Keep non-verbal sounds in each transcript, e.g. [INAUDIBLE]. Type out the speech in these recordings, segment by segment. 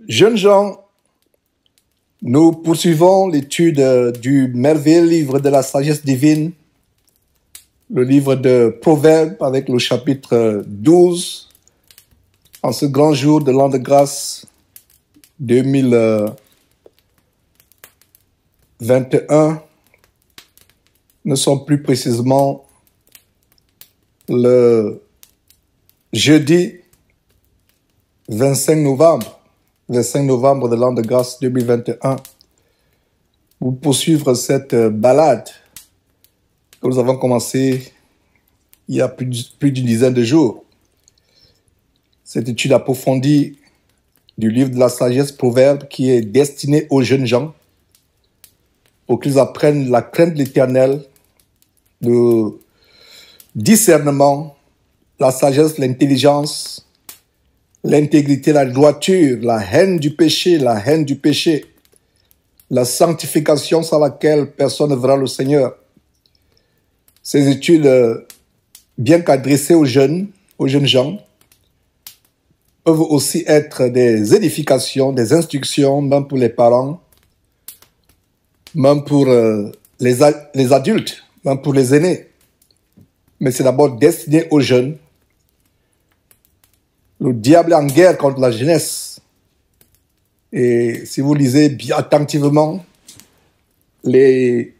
Jeunes gens, nous poursuivons l'étude euh, du merveilleux livre de la sagesse divine, le livre de Proverbes avec le chapitre 12, en ce grand jour de l'an de grâce 2021. Nous sommes plus précisément le jeudi 25 novembre, 25 novembre de l'an de grâce 2021, pour poursuivre cette euh, balade que nous avons commencé il y a plus, d'une dizaine de jours. Cette étude approfondie du livre de la sagesse proverbe qui est destinée aux jeunes gens pour qu'ils apprennent la crainte de l'éternel, le discernement, la sagesse, l'intelligence, l'intégrité, la droiture, la haine du péché, la haine du péché, la sanctification sans laquelle personne ne verra le Seigneur. Ces études, euh, bien qu'adressées aux jeunes, aux jeunes gens, peuvent aussi être des édifications, des instructions, même pour les parents, même pour euh, les, les adultes, même pour les aînés. Mais c'est d'abord destiné aux jeunes le diable est en guerre contre la jeunesse. Et si vous lisez bien attentivement les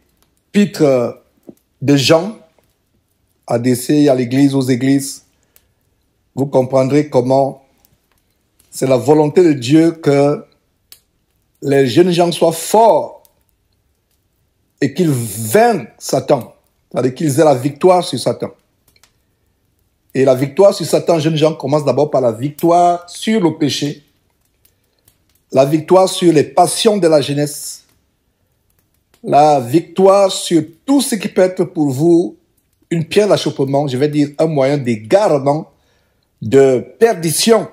pitres de Jean adressés à l'église, aux églises, vous comprendrez comment c'est la volonté de Dieu que les jeunes gens soient forts et qu'ils vainquent Satan, c'est-à-dire qu'ils aient la victoire sur Satan. Et la victoire sur Satan, jeunes gens, commence d'abord par la victoire sur le péché, la victoire sur les passions de la jeunesse, la victoire sur tout ce qui peut être pour vous une pierre d'achoppement, je vais dire un moyen d'égarement, de perdition.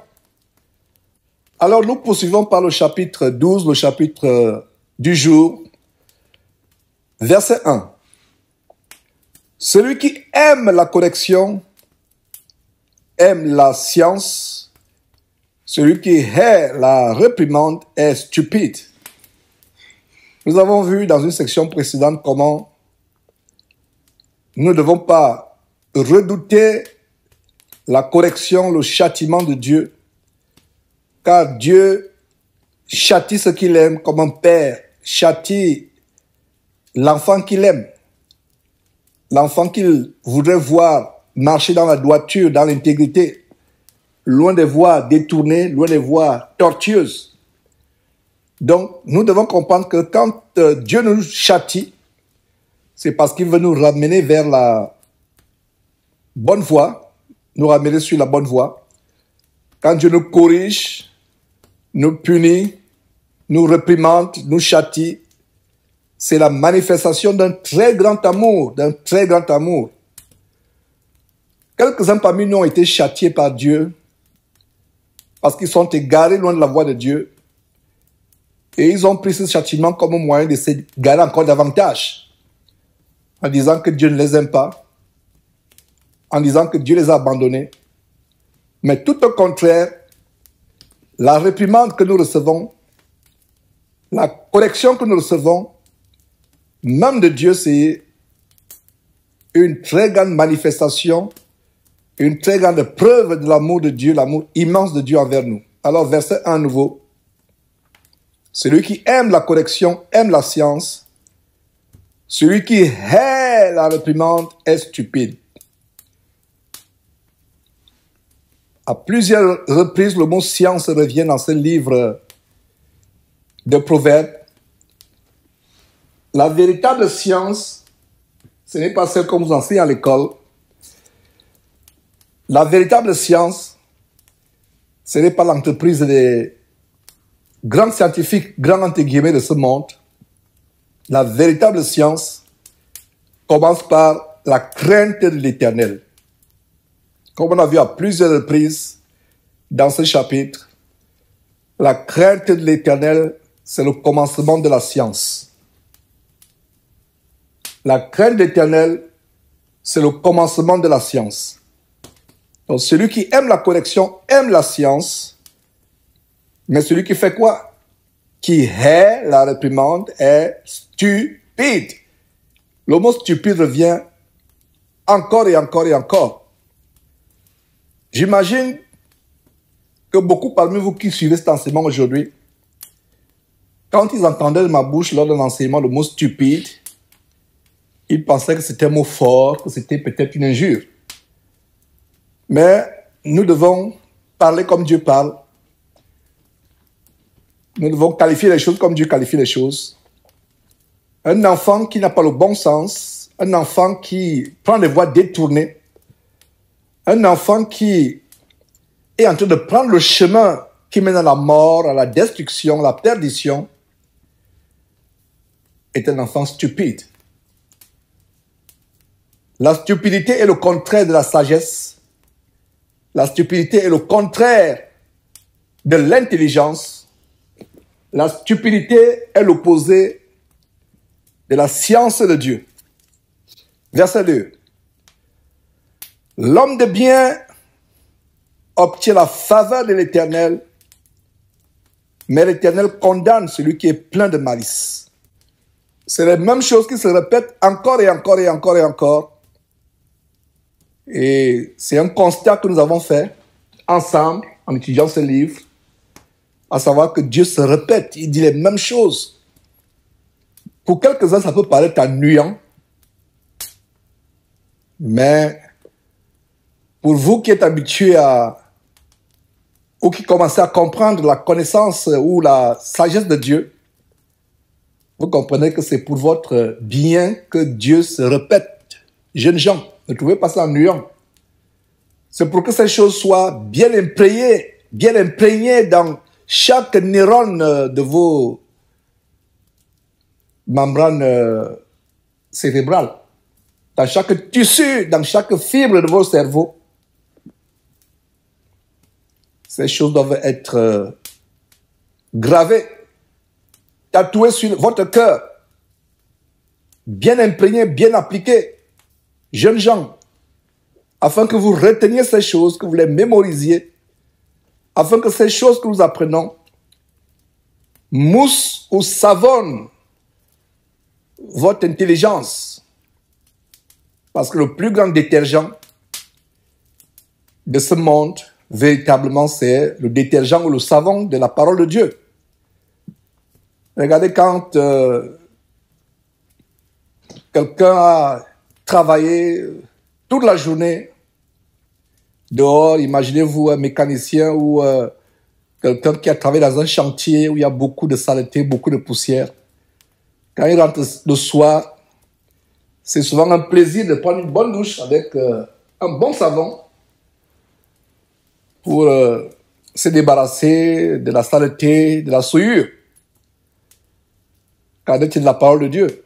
Alors nous poursuivons par le chapitre 12, le chapitre du jour, verset 1. Celui qui aime la correction la science, celui qui hait la réprimande est stupide. Nous avons vu dans une section précédente comment nous ne devons pas redouter la correction, le châtiment de Dieu, car Dieu châtie ce qu'il aime comme un père châtie l'enfant qu'il aime, l'enfant qu'il voudrait voir marcher dans la droiture, dans l'intégrité, loin des voies détournées, loin des voies tortueuses. Donc, nous devons comprendre que quand euh, Dieu nous châtie, c'est parce qu'il veut nous ramener vers la bonne voie, nous ramener sur la bonne voie. Quand Dieu nous corrige, nous punit, nous réprimande, nous châtie, c'est la manifestation d'un très grand amour, d'un très grand amour. Quelques-uns parmi nous ont été châtiés par Dieu parce qu'ils sont égarés loin de la voie de Dieu. Et ils ont pris ce châtiment comme moyen de s'égarer encore davantage. En disant que Dieu ne les aime pas. En disant que Dieu les a abandonnés. Mais tout au contraire, la réprimande que nous recevons, la correction que nous recevons, même de Dieu, c'est une très grande manifestation une très grande preuve de l'amour de Dieu, l'amour immense de Dieu envers nous. Alors, verset 1 nouveau. Celui qui aime la correction aime la science. Celui qui hait la réprimande est stupide. À plusieurs reprises, le mot science revient dans ce livre de Proverbes. La véritable science, ce n'est pas celle qu'on vous enseigne à l'école, la véritable science, ce n'est pas l'entreprise des grands scientifiques, grands entre guillemets de ce monde. La véritable science commence par la crainte de l'éternel. Comme on a vu à plusieurs reprises dans ce chapitre, la crainte de l'éternel, c'est le commencement de la science. La crainte de l'éternel, c'est le commencement de la science. Celui qui aime la correction aime la science. Mais celui qui fait quoi? Qui hait la réprimande est stupide. Le mot stupide revient encore et encore et encore. J'imagine que beaucoup parmi vous qui suivez cet enseignement aujourd'hui, quand ils entendaient de ma bouche lors d'un enseignement le mot stupide, ils pensaient que c'était un mot fort, que c'était peut-être une injure. Mais nous devons parler comme Dieu parle. Nous devons qualifier les choses comme Dieu qualifie les choses. Un enfant qui n'a pas le bon sens, un enfant qui prend des voies détournées, un enfant qui est en train de prendre le chemin qui mène à la mort, à la destruction, à la perdition, est un enfant stupide. La stupidité est le contraire de la sagesse. La stupidité est le contraire de l'intelligence. La stupidité est l'opposé de la science de Dieu. Verset 2. L'homme de bien obtient la faveur de l'Éternel, mais l'Éternel condamne celui qui est plein de malice. C'est la même chose qui se répète encore et encore et encore et encore. Et c'est un constat que nous avons fait ensemble en étudiant ce livre, à savoir que Dieu se répète, il dit les mêmes choses. Pour quelques-uns, ça peut paraître ennuyant, mais pour vous qui êtes habitués à, ou qui commencez à comprendre la connaissance ou la sagesse de Dieu, vous comprenez que c'est pour votre bien que Dieu se répète. Jeunes gens, ne trouvez pas ça ennuyant. C'est pour que ces choses soient bien imprégnées, bien imprégnées dans chaque neurone de vos membranes euh, cérébrales, dans chaque tissu, dans chaque fibre de vos cerveaux. Ces choses doivent être euh, gravées, tatouées sur votre cœur, bien imprégnées, bien appliquées. Jeunes gens, afin que vous reteniez ces choses, que vous les mémorisiez, afin que ces choses que nous apprenons moussent ou savonnent votre intelligence. Parce que le plus grand détergent de ce monde, véritablement, c'est le détergent ou le savon de la parole de Dieu. Regardez quand euh, quelqu'un a travaillé toute la journée dehors, imaginez-vous un mécanicien ou euh, quelqu'un qui a travaillé dans un chantier où il y a beaucoup de saleté, beaucoup de poussière. Quand il rentre le soir, c'est souvent un plaisir de prendre une bonne douche avec euh, un bon savon pour euh, se débarrasser de la saleté, de la souillure. Quand il de la parole de Dieu.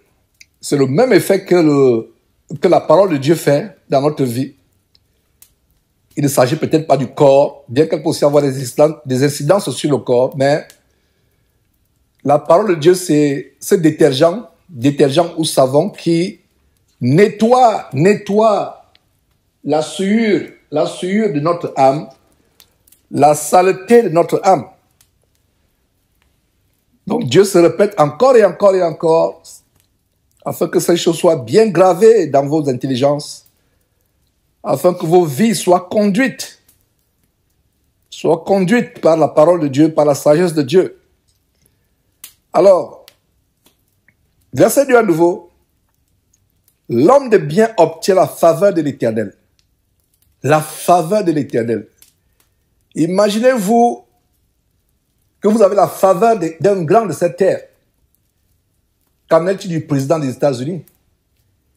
C'est le même effet que, le, que la parole de Dieu fait dans notre vie. Il ne s'agit peut-être pas du corps, bien qu'elle puisse avoir des, incidences sur le corps, mais la parole de Dieu, c'est ce détergent, détergent ou savon qui nettoie, nettoie la souillure, la souillure de notre âme, la saleté de notre âme. Donc Dieu se répète encore et encore et encore afin que ces choses soient bien gravées dans vos intelligences afin que vos vies soient conduites, soient conduites par la parole de Dieu, par la sagesse de Dieu. Alors, verset 2 à nouveau, l'homme de bien obtient la faveur de l'Éternel. La faveur de l'Éternel. Imaginez-vous que vous avez la faveur d'un grand de cette terre. Qu'en est-il du président des États-Unis?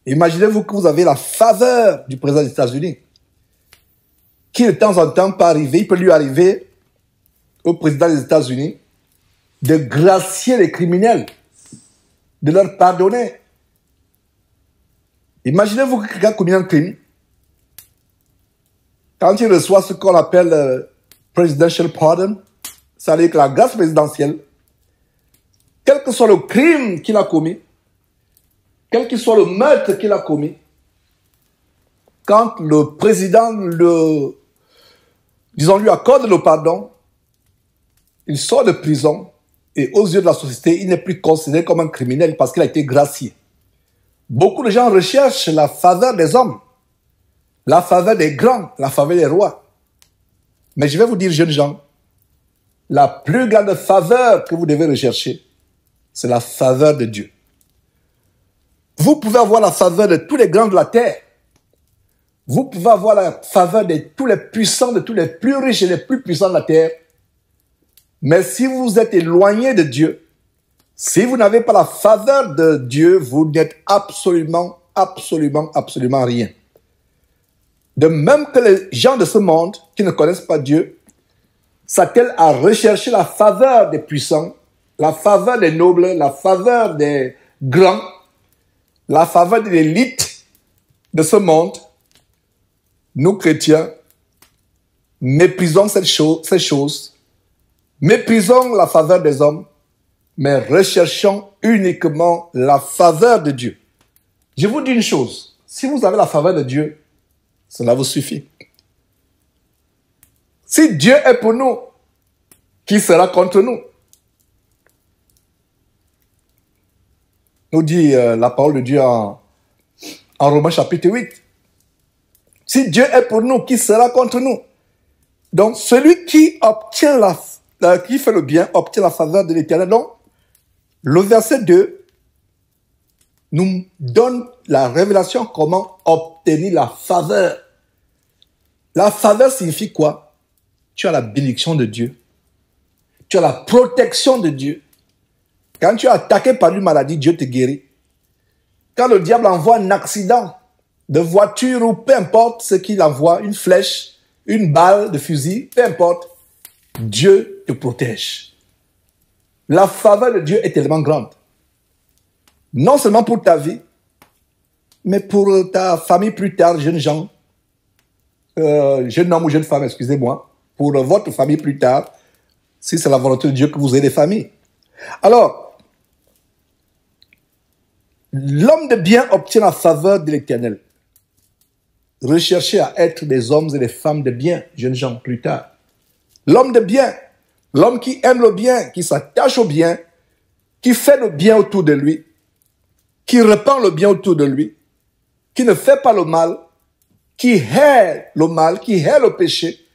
Imaginez-vous que vous avez la faveur du président des États-Unis, qui de temps en temps peut arriver, il peut lui arriver au président des États-Unis de gracier les criminels, de leur pardonner. Imaginez-vous que quelqu'un commet un crime, quand il reçoit ce qu'on appelle euh, presidential pardon, ça veut dire que la grâce présidentielle, quel que soit le crime qu'il a commis, quel que soit le meurtre qu'il a commis, quand le président lui accorde le pardon, il sort de prison et aux yeux de la société, il n'est plus considéré comme un criminel parce qu'il a été gracié. Beaucoup de gens recherchent la faveur des hommes, la faveur des grands, la faveur des rois. Mais je vais vous dire, jeunes gens, la plus grande faveur que vous devez rechercher, c'est la faveur de Dieu. Vous pouvez avoir la faveur de tous les grands de la terre. Vous pouvez avoir la faveur de tous les puissants, de tous les plus riches et les plus puissants de la terre. Mais si vous êtes éloigné de Dieu, si vous n'avez pas la faveur de Dieu, vous n'êtes absolument, absolument, absolument rien. De même que les gens de ce monde qui ne connaissent pas Dieu s'attellent à rechercher la faveur des puissants, la faveur des nobles, la faveur des grands, la faveur de l'élite de ce monde, nous chrétiens méprisons ces choses, méprisons la faveur des hommes, mais recherchons uniquement la faveur de Dieu. Je vous dis une chose, si vous avez la faveur de Dieu, cela vous suffit. Si Dieu est pour nous, qui sera contre nous? Nous dit euh, la parole de Dieu en, en Romains chapitre 8. Si Dieu est pour nous, qui sera contre nous? Donc celui qui obtient la, qui fait le bien obtient la faveur de l'Éternel. Donc le verset 2 nous donne la révélation comment obtenir la faveur. La faveur signifie quoi? Tu as la bénédiction de Dieu. Tu as la protection de Dieu. Quand tu es attaqué par une maladie, Dieu te guérit. Quand le diable envoie un accident de voiture ou peu importe ce qu'il envoie, une flèche, une balle de fusil, peu importe, Dieu te protège. La faveur de Dieu est tellement grande. Non seulement pour ta vie, mais pour ta famille plus tard, jeunes gens, euh, jeune homme ou jeune femme, excusez-moi, pour votre famille plus tard, si c'est la volonté de Dieu que vous ayez des familles. Alors, l'homme de bien obtient la faveur de l'éternel. Recherchez à être des hommes et des femmes de bien, jeunes gens, plus tard. L'homme de bien, l'homme qui aime le bien, qui s'attache au bien, qui fait le bien autour de lui, qui répand le bien autour de lui, qui ne fait pas le mal, qui hait le mal, qui hait le péché.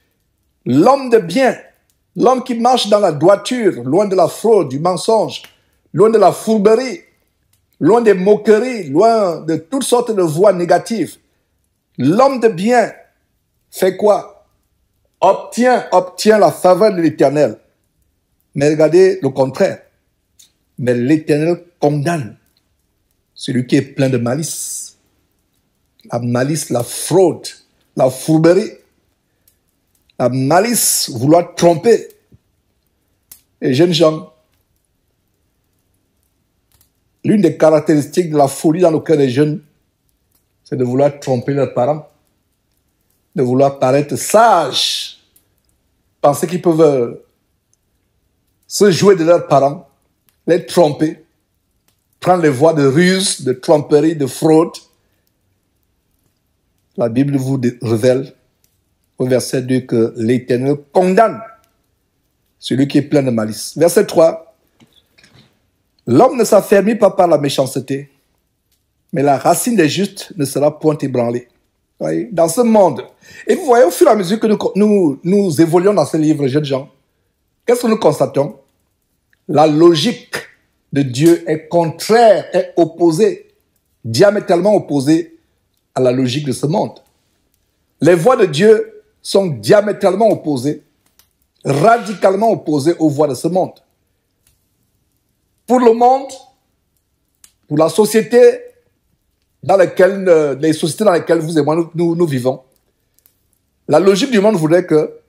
L'homme de bien, l'homme qui marche dans la droiture, loin de la fraude, du mensonge, loin de la fourberie, loin des moqueries, loin de toutes sortes de voies négatives. L'homme de bien fait quoi? Obtient, obtient la faveur de l'éternel. Mais regardez le contraire. Mais l'éternel condamne celui qui est plein de malice. La malice, la fraude, la fourberie, la malice, vouloir tromper. Les jeunes gens, l'une des caractéristiques de la folie dans le cœur des jeunes, c'est de vouloir tromper leurs parents, de vouloir paraître sages, penser qu'ils peuvent se jouer de leurs parents, les tromper, prendre les voies de ruse, de tromperie, de fraude. La Bible vous révèle au verset 2 que l'Éternel condamne celui qui est plein de malice. Verset 3. L'homme ne s'affermit pas par la méchanceté, mais la racine des justes ne sera point ébranlée. Dans ce monde. Et vous voyez, au fur et à mesure que nous, nous, nous évoluons dans ce livre, jeunes gens, qu'est-ce que nous constatons? La logique de Dieu est contraire, est opposée, diamétralement opposée à la logique de ce monde. Les voies de Dieu sont diamétralement opposées, radicalement opposées aux voies de ce monde. Pour le monde, pour la société dans laquelle, euh, les sociétés dans lesquelles vous et moi nous, vivons, la logique du monde voudrait que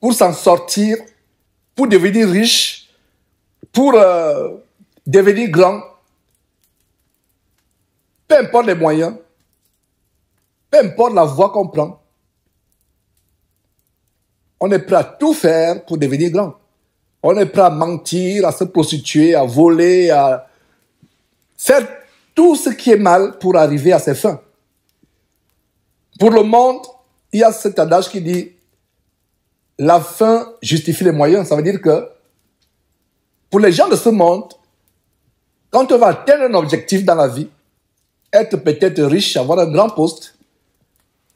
pour s'en sortir, pour devenir riche, pour euh, devenir grand, peu importe les moyens, peu importe la voie qu'on prend, on est prêt à tout faire pour devenir grand. On est prêt à mentir, à se prostituer, à voler, à faire tout ce qui est mal pour arriver à ses fins. Pour le monde, il y a cet adage qui dit la fin justifie les moyens. Ça veut dire que pour les gens de ce monde, quand on va atteindre un objectif dans la vie, être peut-être riche, avoir un grand poste,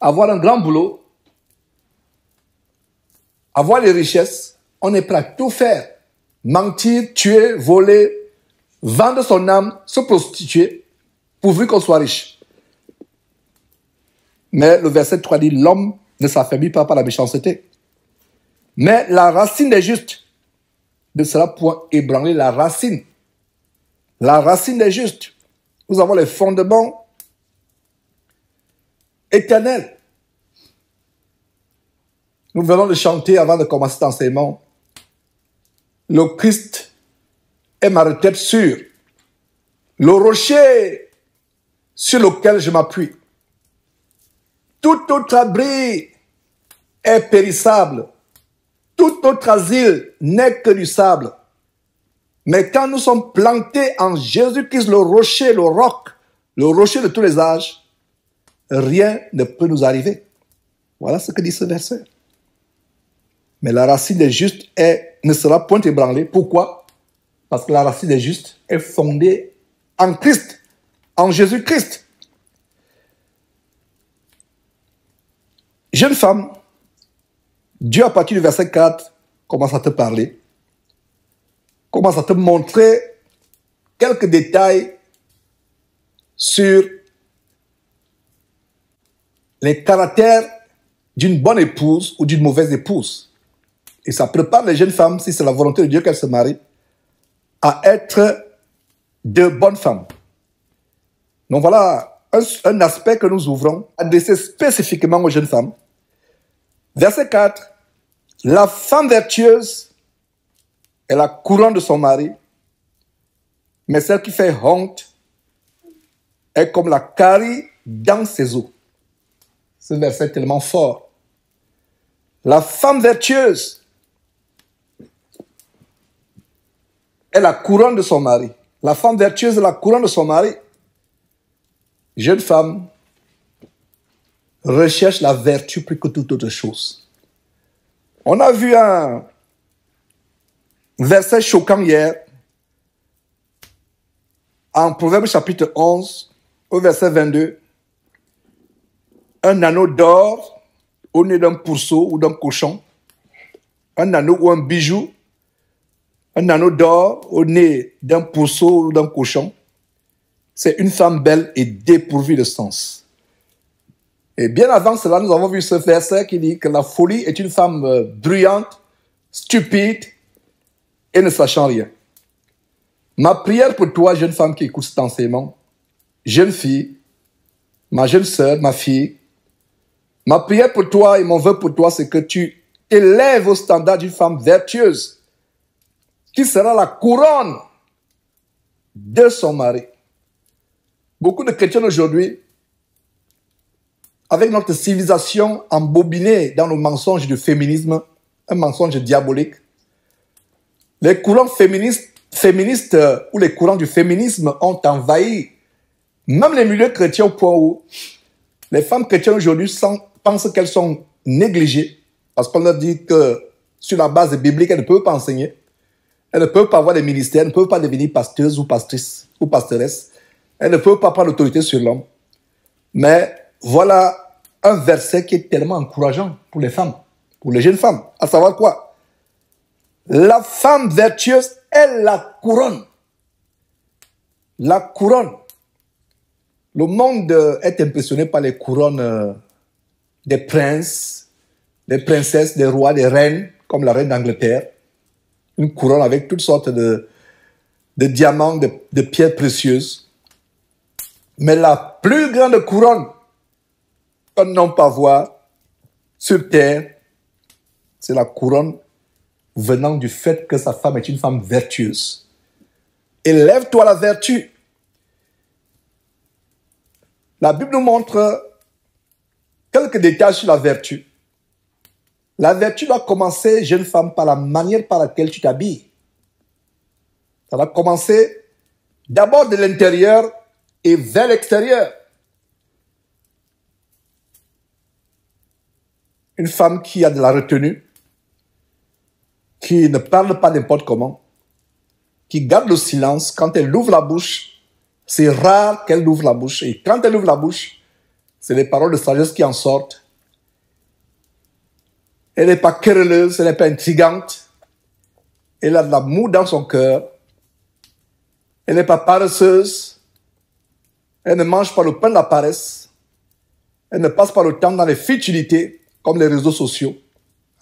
avoir un grand boulot, avoir les richesses, on est prêt à tout faire. Mentir, tuer, voler, vendre son âme, se prostituer, pourvu qu'on soit riche. Mais le verset 3 dit, l'homme ne s'affaiblit pas par la méchanceté. Mais la racine des justes ne sera point ébranlée. La racine. La racine des justes. Nous avons les fondements éternels. Nous venons de chanter avant de commencer cet enseignement. Le Christ est ma retraite sûre. Le rocher sur lequel je m'appuie. Tout autre abri est périssable. Tout autre asile n'est que du sable. Mais quand nous sommes plantés en Jésus-Christ, le rocher, le roc, le rocher de tous les âges, rien ne peut nous arriver. Voilà ce que dit ce verset. Mais la racine des justes est, ne sera point ébranlée. Pourquoi? Parce que la racine des justes est fondée en Christ, en Jésus-Christ. Jeune femme, Dieu, à partir du verset 4, commence à te parler, commence à te montrer quelques détails sur les caractères d'une bonne épouse ou d'une mauvaise épouse. Et ça prépare les jeunes femmes, si c'est la volonté de Dieu qu'elles se marient, à être de bonnes femmes. Donc voilà un, aspect que nous ouvrons, adressé spécifiquement aux jeunes femmes. Verset 4. La femme vertueuse est la couronne de son mari, mais celle qui fait honte est comme la carie dans ses eaux. Ce verset est tellement fort. La femme vertueuse la couronne de son mari. La femme vertueuse est la couronne de son mari. Jeune femme, recherche la vertu plus que toute autre chose. On a vu un verset choquant hier en Proverbe chapitre 11 au verset 22. Un anneau d'or au nez d'un pourceau ou d'un cochon. Un anneau ou un bijou. Un anneau d'or au nez d'un pourceau ou d'un cochon. C'est une femme belle et dépourvue de sens. Et bien avant cela, nous avons vu ce verset qui dit que la folie est une femme euh, bruyante, stupide et ne sachant rien. Ma prière pour toi, jeune femme qui écoute cet enseignement, jeune fille, ma jeune sœur, ma fille, ma prière pour toi et mon vœu pour toi, c'est que tu élèves au standard d'une femme vertueuse, qui sera la couronne de son mari. Beaucoup de chrétiens aujourd'hui avec notre civilisation embobinée dans le mensonge du féminisme, un mensonge diabolique, les courants féministes, féministes euh, ou les courants du féminisme ont envahi même les milieux chrétiens au point où les femmes chrétiennes aujourd'hui pensent qu'elles sont négligées parce qu'on leur dit que sur la base biblique, elles ne peuvent pas enseigner, elles ne peuvent pas avoir des ministères, elles ne peuvent pas devenir pasteuses ou pastrices ou elles ne peuvent pas prendre l'autorité sur l'homme. Mais voilà un verset qui est tellement encourageant pour les femmes, pour les jeunes femmes. À savoir quoi? La femme vertueuse est la couronne. La couronne. Le monde est impressionné par les couronnes euh, des princes, des princesses, des rois, des reines, comme la reine d'Angleterre. Une couronne avec toutes sortes de, diamants, de, pierres précieuses. Mais la plus grande couronne non pas voir sur terre, c'est la couronne venant du fait que sa femme est une femme vertueuse. Élève-toi la vertu. La Bible nous montre quelques détails sur la vertu. La vertu doit commencer, jeune femme, par la manière par laquelle tu t'habilles. Ça va commencer d'abord de l'intérieur et vers l'extérieur. une femme qui a de la retenue, qui ne parle pas n'importe comment, qui garde le silence. Quand elle ouvre la bouche, c'est rare qu'elle ouvre la bouche. Et quand elle ouvre la bouche, c'est les paroles de sagesse qui en sortent. Elle n'est pas querelleuse, elle n'est pas intrigante. Elle a de l'amour dans son cœur. Elle n'est pas paresseuse. Elle ne mange pas le pain de la paresse. Elle ne passe pas le temps dans les futilités comme les réseaux sociaux.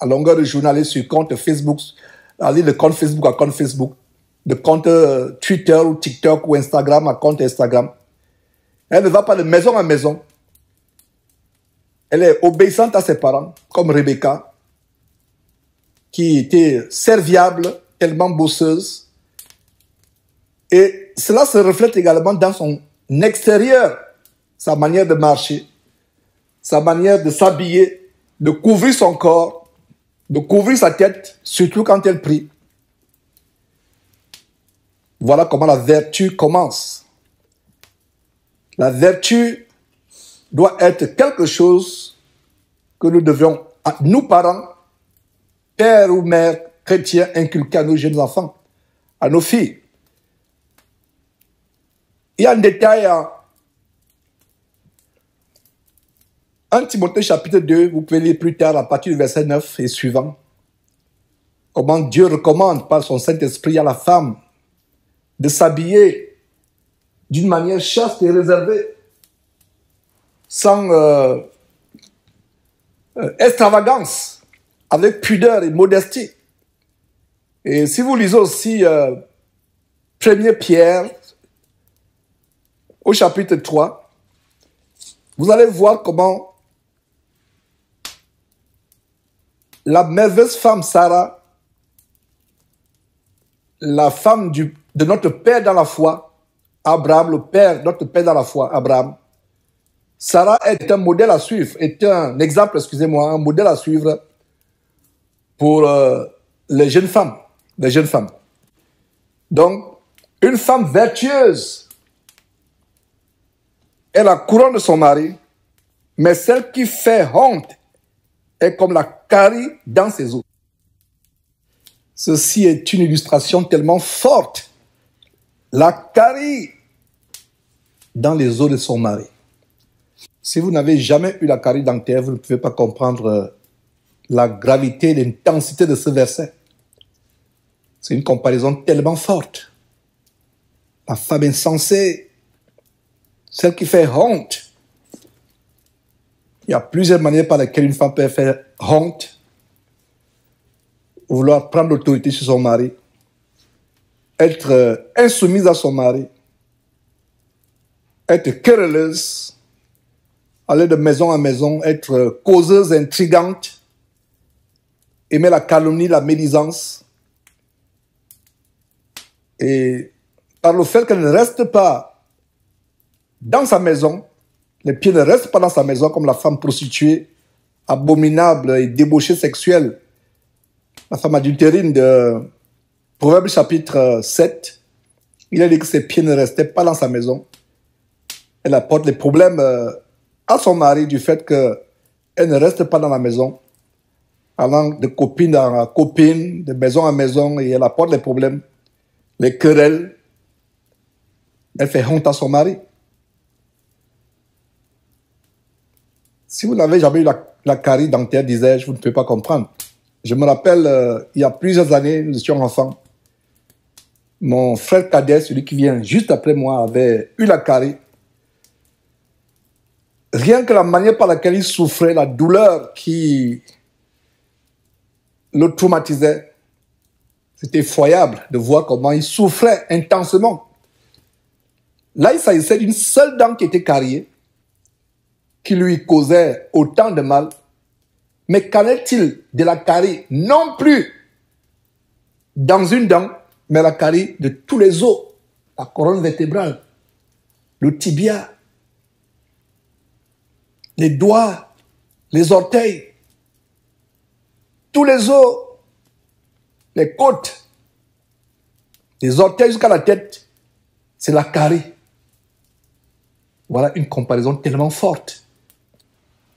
À longueur de journée, sur compte Facebook, aller de compte Facebook à compte Facebook, de compte euh, Twitter ou TikTok ou Instagram à compte Instagram. Elle ne va pas de maison à maison. Elle est obéissante à ses parents, comme Rebecca, qui était serviable, tellement bosseuse. Et cela se reflète également dans son extérieur, sa manière de marcher, sa manière de s'habiller, de couvrir son corps, de couvrir sa tête, surtout quand elle prie. Voilà comment la vertu commence. La vertu doit être quelque chose que nous devions, nous parents, pères ou mères chrétiens, inculquer à nos jeunes enfants, à nos filles. Il y a un détail en 1 Timothée chapitre 2, vous pouvez lire plus tard à partir du verset 9 et suivant, comment Dieu recommande par son Saint-Esprit à la femme de s'habiller d'une manière chaste et réservée, sans euh, euh, extravagance, avec pudeur et modestie. Et si vous lisez aussi euh, 1 Pierre au chapitre 3, vous allez voir comment la merveilleuse femme Sarah, la femme de notre Père dans la foi, Abraham, le Père, notre Père dans la foi, Abraham, Sarah est un modèle à suivre, est un exemple, excusez-moi, un modèle à suivre pour euh, les jeunes femmes, les jeunes femmes. Donc, une femme vertueuse est la couronne de son mari, mais celle qui fait honte est comme la carie dans ses os. Ceci est une illustration tellement forte. La carie dans les os de son mari. Si vous n'avez jamais eu la carie dentaire, vous ne pouvez pas comprendre euh, la gravité, l'intensité de ce verset. C'est une comparaison tellement forte. La femme insensée, celle qui fait honte, il y a plusieurs manières par lesquelles une femme peut faire honte, vouloir prendre l'autorité sur son mari, être euh, insoumise à son mari, être querelleuse, aller de maison à maison, être causeuse, intrigante, aimer la calomnie, la médisance. Et par le fait qu'elle ne reste pas dans sa maison, les pieds ne restent pas dans sa maison comme la femme prostituée, abominable et débauchée sexuelle. La femme adultérine de Proverbe chapitre 7. Il a dit que ses pieds ne restaient pas dans sa maison. Elle apporte les problèmes euh, à son mari du fait qu'elle ne reste pas dans la maison, allant de copine en copine, de maison à maison, et elle apporte les problèmes, les querelles. Elle fait honte à son mari. Si vous n'avez jamais eu la, la carie dentaire, disais-je, vous ne pouvez pas comprendre. Je me rappelle, euh, il y a plusieurs années, nous étions enfants. Mon frère cadet, celui qui vient juste après moi, avait eu la carie. Rien que la manière par laquelle il souffrait, la douleur qui le traumatisait, c'était effroyable de voir comment il souffrait intensement. Là, il s'agissait d'une seule dent qui était carriée qui lui causait autant de mal. Mais qu'en est-il de la carie Non plus dans une dent, mais la carie de tous les os, la couronne vertébrale, le tibia, les doigts, les orteils, tous les os, les côtes, les orteils jusqu'à la tête, c'est la carie. Voilà une comparaison tellement forte.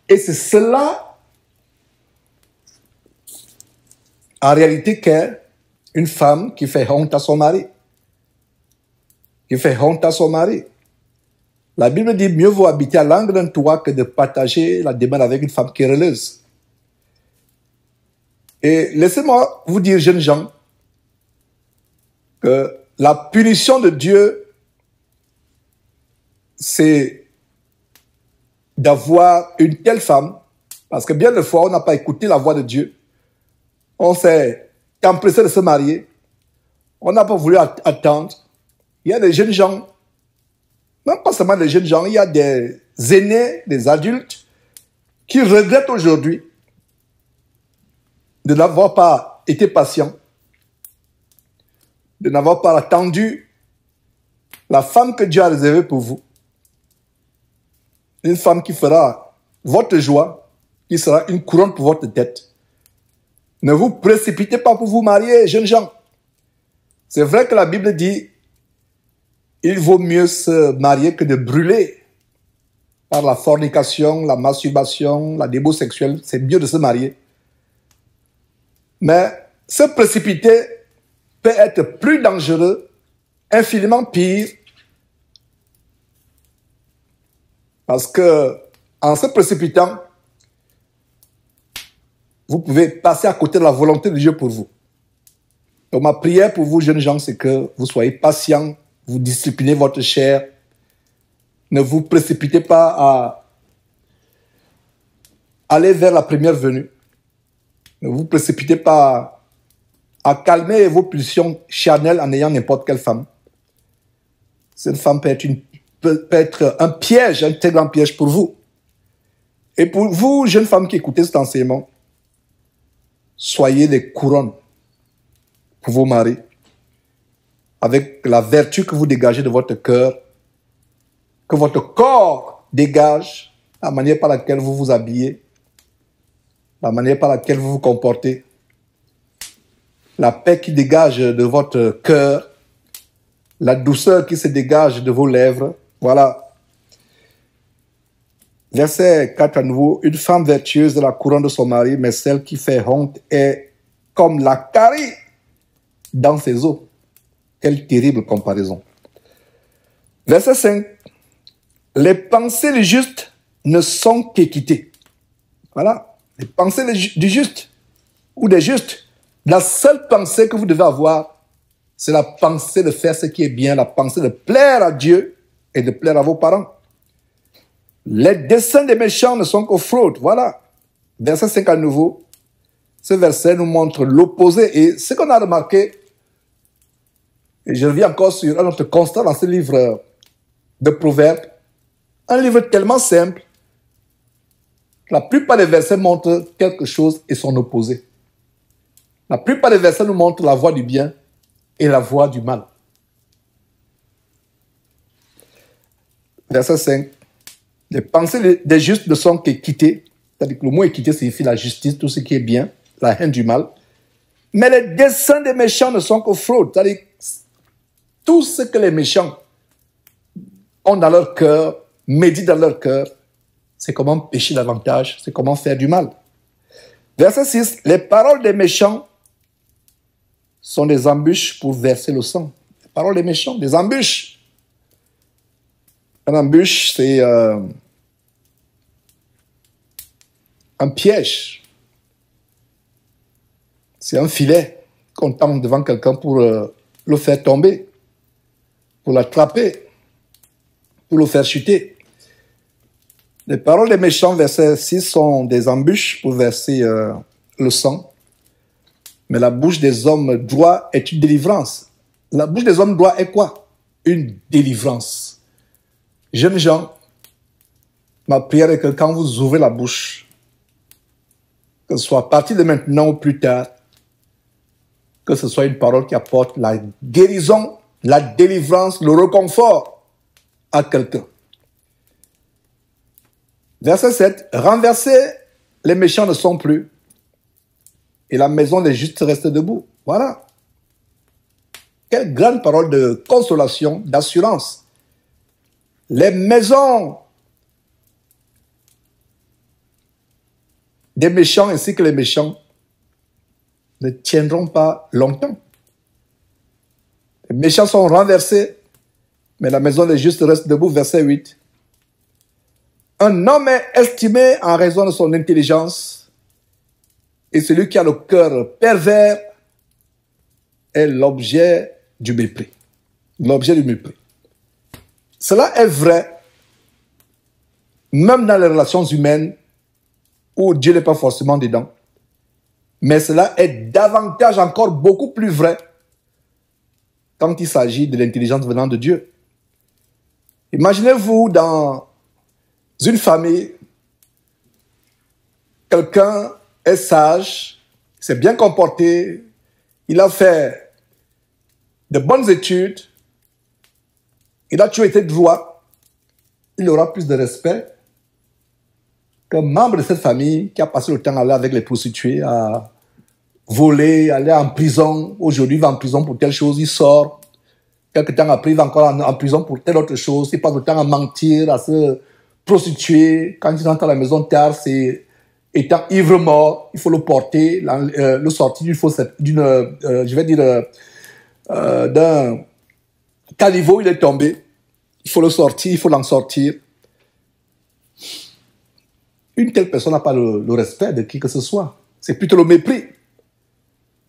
Et c'est cela en réalité qu'est une femme qui fait honte à son mari. Qui fait honte à son mari. La Bible dit mieux vaut habiter à l'angle d'un toit que de partager la demeure avec une femme querelleuse. Et laissez-moi vous dire, jeunes gens, que la punition de Dieu, c'est d'avoir une telle femme, parce que bien de fois, on n'a pas écouté la voix de Dieu. On s'est empressé de se marier. On n'a pas voulu attendre. Il y a des jeunes gens, même pas seulement des jeunes gens, il y a des aînés, des adultes, qui regrettent aujourd'hui de n'avoir pas été patient, de n'avoir pas attendu la femme que Dieu a réservée pour vous. Une femme qui fera votre joie, qui sera une couronne pour votre tête. Ne vous précipitez pas pour vous marier, jeunes gens. C'est vrai que la Bible dit, il vaut mieux se marier que de brûler par la fornication, la masturbation, la débo sexuelle. C'est mieux de se marier. Mais se précipiter peut être plus dangereux, infiniment pire, parce que en se précipitant, vous pouvez passer à côté de la volonté de Dieu pour vous. Donc ma prière pour vous, jeunes gens, c'est que vous soyez patients, vous disciplinez votre chair, ne vous précipitez pas à aller vers la première venue. Ne vous précipitez pas à calmer vos pulsions charnelles en ayant n'importe quelle femme. Cette femme peut être, une, peut, être un piège, un très grand piège pour vous. Et pour vous, jeunes femmes qui écoutez cet enseignement, soyez des couronnes pour vos maris, avec la vertu que vous dégagez de votre cœur, que votre corps dégage, la manière par laquelle vous vous habillez, la manière par laquelle vous vous comportez, la paix qui dégage de votre cœur, la douceur qui se dégage de vos lèvres. Voilà. Verset 4 à nouveau. Une femme vertueuse de la couronne de son mari, mais celle qui fait honte est comme la carie dans ses os. Quelle terrible comparaison. Verset 5. Les pensées du juste ne sont qu'équité. Voilà les pensées du juste ou des justes. La seule pensée que vous devez avoir, c'est la pensée de faire ce qui est bien, la pensée de plaire à Dieu et de plaire à vos parents. Les desseins des méchants ne sont qu'aux fraudes. Voilà. Verset 5 à nouveau. Ce verset nous montre l'opposé. Et ce qu'on a remarqué, et je reviens encore sur un autre constat dans ce livre de Proverbes, un livre tellement simple, la plupart des versets montrent quelque chose et son opposé. La plupart des versets nous montrent la voie du bien et la voie du mal. Verset 5. Les pensées des justes ne sont qu'équité. C'est-à-dire que le mot équité signifie la justice, tout ce qui est bien, la haine du mal. Mais les desseins des méchants ne sont que fraude. C'est-à-dire tout ce que les méchants ont dans leur cœur, méditent dans leur cœur, c'est comment pécher davantage, c'est comment faire du mal. Verset 6, les paroles des méchants sont des embûches pour verser le sang. Les paroles des méchants, des embûches. Un embûche, c'est euh, un piège. C'est un filet qu'on tend devant quelqu'un pour euh, le faire tomber, pour l'attraper, pour le faire chuter. Les paroles des méchants, verset 6, sont des embûches pour verser euh, le sang. Mais la bouche des hommes droits est une délivrance. La bouche des hommes droits est quoi? Une délivrance. Jeunes gens, ma prière est que quand vous ouvrez la bouche, que ce soit à partir de maintenant ou plus tard, que ce soit une parole qui apporte la guérison, la délivrance, le réconfort à quelqu'un. Verset 7. Renversés, les méchants ne sont plus. Et la maison des justes reste debout. Voilà. Quelle grande parole de consolation, d'assurance. Les maisons des méchants ainsi que les méchants ne tiendront pas longtemps. Les méchants sont renversés, mais la maison des justes reste debout. Verset 8. Un homme est estimé en raison de son intelligence, et celui qui a le cœur pervers est l'objet du mépris. L'objet du mépris. Cela est vrai, même dans les relations humaines où Dieu n'est pas forcément dedans. Mais cela est davantage encore beaucoup plus vrai quand il s'agit de l'intelligence venant de Dieu. Imaginez-vous dans une famille, quelqu'un est sage, s'est bien comporté, il a fait de bonnes études, il a toujours été droit, il aura plus de respect qu'un membre de cette famille qui a passé le temps à aller avec les prostituées, à voler, aller en prison. Aujourd'hui, il va en prison pour telle chose, il sort. Quelque temps après, il va encore en, prison pour telle autre chose. Il passe le temps à mentir, à se prostituer. Quand il rentre à la maison tard, c'est étant ivre mort, il faut le porter, euh, le sortir d'une, euh, je vais dire, euh, d'un caniveau, il est tombé. Il faut le sortir, il faut l'en sortir. Une telle personne n'a pas le, respect de qui que ce soit. C'est plutôt le mépris.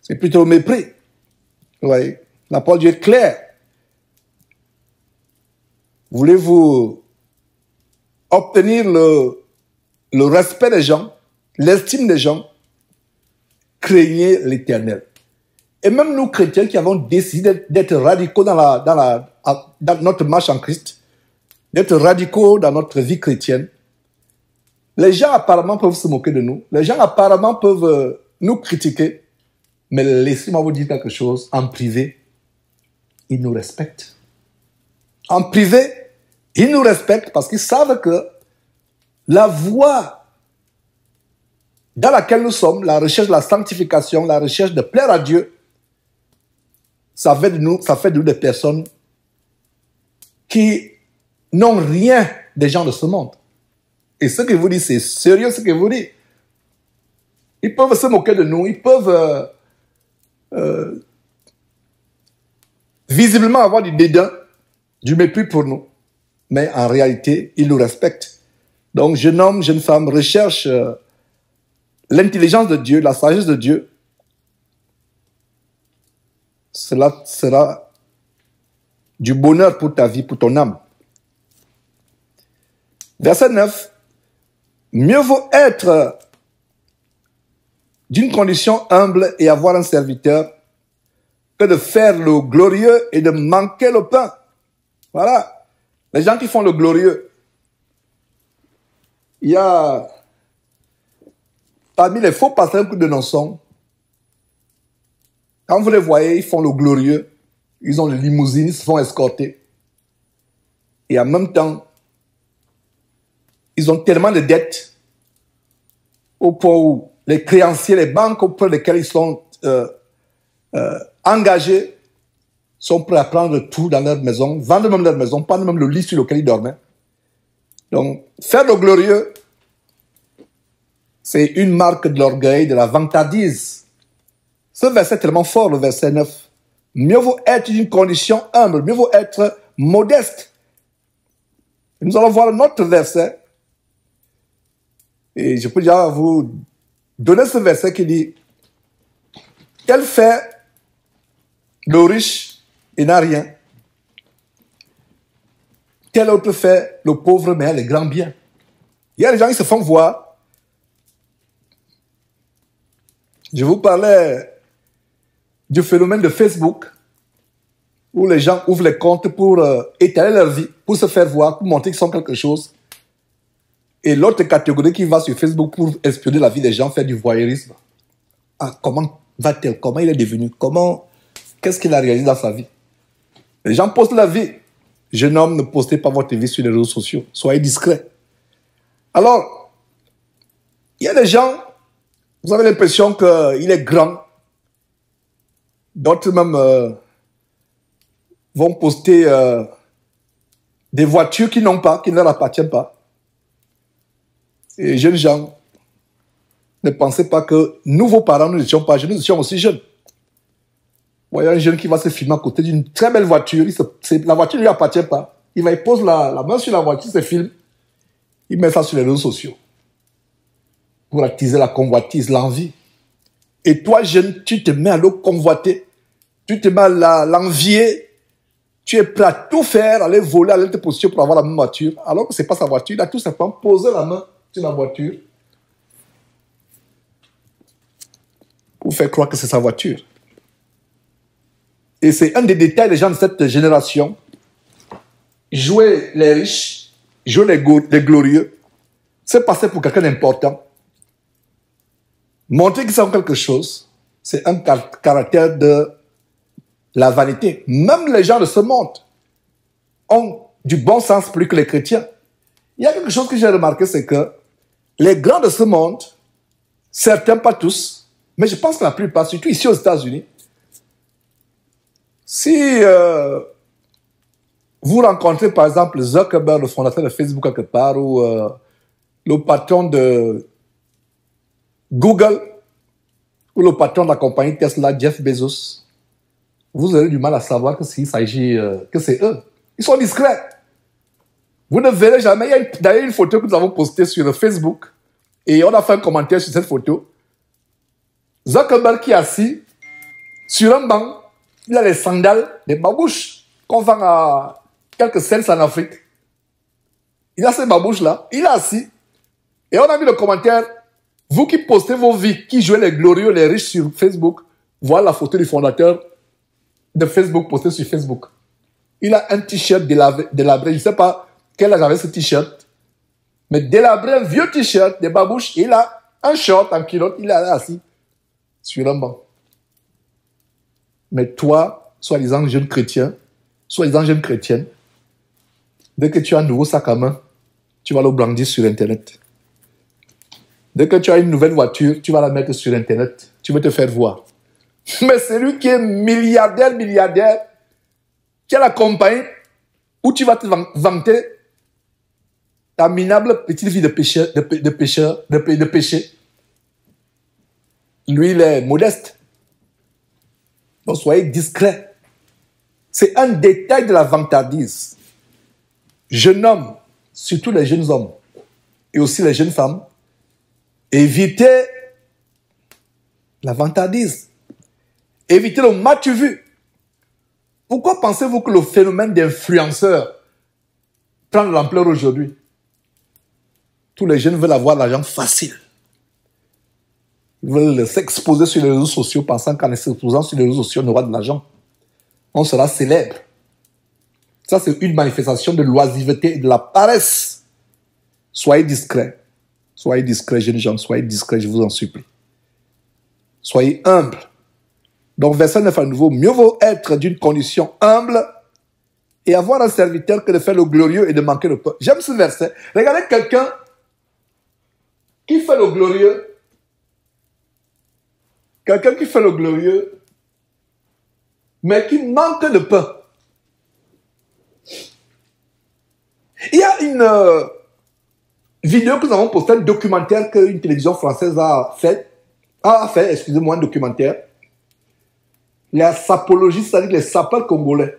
C'est plutôt le mépris. Vous La parole Dieu est claire. Voulez-vous obtenir le, le respect des gens, l'estime des gens, craignez l'éternel. Et même nous, chrétiens, qui avons décidé d'être radicaux dans, la, dans, la, dans notre marche en Christ, d'être radicaux dans notre vie chrétienne, les gens apparemment peuvent se moquer de nous. Les gens apparemment peuvent euh, nous critiquer. Mais laissez-moi vous dire quelque chose. En privé, ils nous respectent. En privé, ils nous respectent parce qu'ils savent que la voie dans laquelle nous sommes, la recherche de la sanctification, la recherche de plaire à Dieu, ça fait de nous, ça fait des personnes qui n'ont rien des gens de ce monde. Et ce que vous dites, c'est sérieux ce que vous dites. Ils peuvent se moquer de nous, ils peuvent euh, euh, visiblement avoir du dédain, du mépris pour nous. Mais en réalité, ils nous respectent. Donc, jeune homme, jeune femme, recherche euh, l'intelligence de Dieu, la sagesse de Dieu. Cela sera du bonheur pour ta vie, pour ton âme. Verset 9. Mieux vaut être d'une condition humble et avoir un serviteur que de faire le glorieux et de manquer le pain. Voilà. Les gens qui font le glorieux. Il y a parmi les faux pasteurs de Nonson, quand vous les voyez, ils font le glorieux. Ils ont le limousine, ils se font escorter. Et en même temps, ils ont tellement de dettes au point où les créanciers, les banques auprès desquelles ils sont euh, euh, engagés sont prêts à prendre tout dans leur maison, vendre même leur maison, prendre même le lit sur lequel ils dormaient. Donc, faire le glorieux, c'est une marque de l'orgueil, de la vantardise. Ce verset est tellement fort, le verset 9. Mieux vaut être d'une condition humble, mieux vaut être modeste. nous allons voir notre verset et je peux déjà vous donner ce verset qui dit, quel fait le riche et n'a rien Quel autre fait le pauvre mais a les grands biens Il y a des gens qui se font voir. Je vous parlais du phénomène de Facebook où les gens ouvrent les comptes pour euh, étaler leur vie, pour se faire voir, pour montrer qu'ils sont quelque chose. Et l'autre catégorie qui va sur Facebook pour espionner la vie des gens, faire du voyeurisme. Ah, comment va-t-elle? Comment il est devenu? Comment Qu'est-ce qu'il a réalisé dans sa vie? Les gens postent la vie. Jeune homme, ne postez pas votre vie sur les réseaux sociaux. Soyez discret. Alors, il y a des gens, vous avez l'impression qu'il est grand. D'autres même euh, vont poster euh, des voitures qui n'ont pas, qui ne leur appartiennent pas et jeunes gens, Ne pensez pas que nous, vos parents, nous n'étions pas jeunes, nous étions aussi jeunes. Voyez un jeune qui va se filmer à côté d'une très belle voiture. la voiture ne lui appartient pas. Il va, il pose la, main sur la voiture, se filme. Il met ça sur les réseaux sociaux. Pour attiser la convoitise, l'envie. Et toi, jeune, tu te mets à le convoiter. Tu te mets à l'envier. Tu es prêt à tout faire, aller voler, aller te positionner pour avoir la même voiture. Alors que ce n'est pas sa voiture. Il a tout simplement posé la main sur la voiture. Pour faire croire que c'est sa voiture. Et c'est un des détails des gens de cette génération. Jouer les riches, jouer les, glorieux, c'est passer pour quelqu'un d'important. Montrer qu'ils sont quelque chose, c'est un caractère de la vanité. Même les gens de ce monde ont du bon sens plus que les chrétiens. Il y a quelque chose que j'ai remarqué, c'est que les grands de ce monde, certains, pas tous, mais je pense la plupart, surtout ici aux États-Unis, si euh, vous rencontrez par exemple Zuckerberg, le fondateur de Facebook quelque part, ou euh, le patron de Google, ou le patron de la compagnie Tesla, Jeff Bezos, vous aurez du mal à savoir que s'il s'agit, euh, que c'est eux. Ils sont discrets. Vous ne verrez jamais. Il y a d'ailleurs une photo que nous avons postée sur Facebook et on a fait un commentaire sur cette photo. Zuckerberg qui est assis sur un banc il a les sandales, des babouches qu'on vend à quelques cents en Afrique. Il a ces babouches-là, il est assis. Et on a mis le commentaire, vous qui postez vos vies, qui jouez les glorieux, les riches sur Facebook, voilà la photo du fondateur de Facebook postée sur Facebook. Il a un t-shirt délabré, je ne sais pas quel âge avait ce t-shirt, mais délabré, un vieux t-shirt, des babouches, il a un short en culotte, il est assis sur un banc. Mais toi, soi-disant jeune chrétien, soi-disant jeune chrétienne, dès que tu as un nouveau sac à main, tu vas le brandir sur Internet. Dès que tu as une nouvelle voiture, tu vas la mettre sur Internet. Tu veux te faire voir. [LAUGHS] Mais celui qui est milliardaire, milliardaire, qui a la compagnie où tu vas te vanter ta minable petite vie de pécheur, de, de de, de péché. Lui, il est modeste. Donc soyez discret. C'est un détail de la vantardise. Jeune homme, surtout les jeunes hommes et aussi les jeunes femmes, évitez la vantardise. Évitez le match vu. Pourquoi pensez-vous que le phénomène d'influenceur prend de l'ampleur aujourd'hui? Tous les jeunes veulent avoir l'argent facile. Ils veulent s'exposer sur les réseaux sociaux pensant qu'en s'exposant sur les réseaux sociaux, on aura de l'argent. On sera célèbre. Ça, c'est une manifestation de l'oisiveté et de la paresse. Soyez discrets. Soyez discrets, jeunes gens. Soyez discrets, je vous en supplie. Soyez humbles. Donc, verset 9 à nouveau. Mieux vaut être d'une condition humble et avoir un serviteur que de faire le glorieux et de manquer le peu. J'aime ce verset. Regardez quelqu'un qui fait le glorieux Quelqu'un qui fait le glorieux, mais qui manque de pain. Il y a une euh, vidéo que nous avons postée, un documentaire qu'une télévision française a fait, a fait, excusez-moi, un documentaire. Les sapologistes, c'est-à-dire les sapeurs congolais.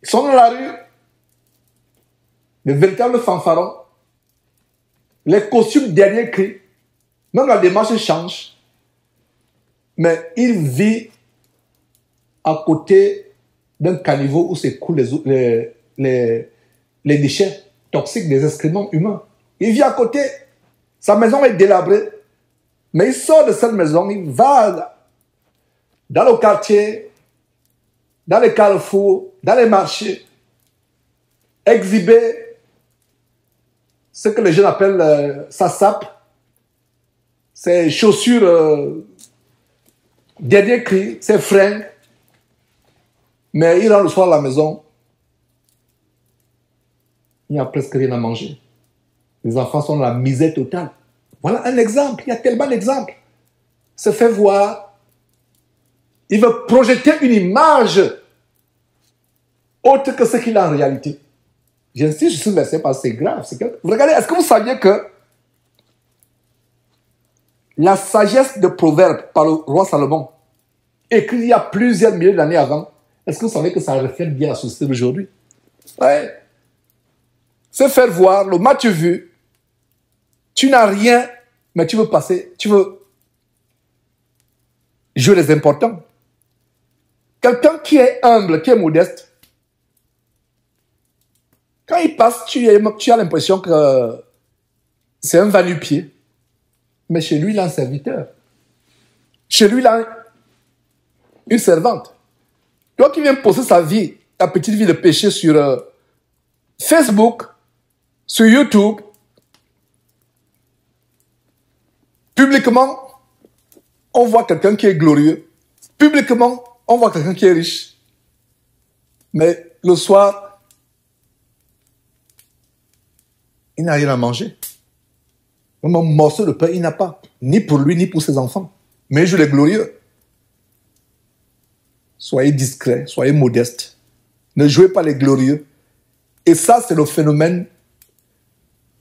Ils sont dans la rue, les véritables fanfarons, les costumes dernier cri, même la démarche change mais il vit à côté d'un caniveau où s'écoulent les, les, déchets toxiques des excréments humains. Il vit à côté. Sa maison est délabrée. Mais il sort de cette maison, il va dans le quartier, dans les carrefours, dans les marchés, exhiber ce que les jeunes appellent euh, sa sape, ses chaussures euh, Dernier cri, c'est fringues. Mais il rentre le soir à la maison. Il n'y a presque rien à manger. Les enfants sont dans la misère totale. Voilà un exemple. Il y a tellement d'exemples. Se fait voir. Il veut projeter une image autre que ce qu'il a en réalité. J'insiste sur ce verset parce que c'est grave. Regardez, est-ce que vous saviez que La sagesse de Proverbe par le roi Salomon, écrit il y a plusieurs milliers d'années avant, est-ce que vous savez que ça reflète bien la société d'aujourd'hui? Ouais. C'est faire voir le match. Tu n'as rien, mais tu veux passer, tu veux jouer les importants. Quelqu'un qui est humble, qui est modeste, quand il passe, tu, as l'impression que c'est un va-nu-pied. Mais chez lui, il a un serviteur. Chez lui, il a une servante. Toi qui viens poser sa vie, ta petite vie de péché sur euh, Facebook, sur YouTube, publiquement, on voit quelqu'un qui est glorieux. Publiquement, on voit quelqu'un qui est riche. Mais le soir, il n'a rien à manger. Un morceau de pain, il n'a pas. Ni pour lui, ni pour ses enfants. Mais je l'ai glorieux. Soyez discret, soyez modeste. Ne jouez pas les glorieux. Et ça, c'est le phénomène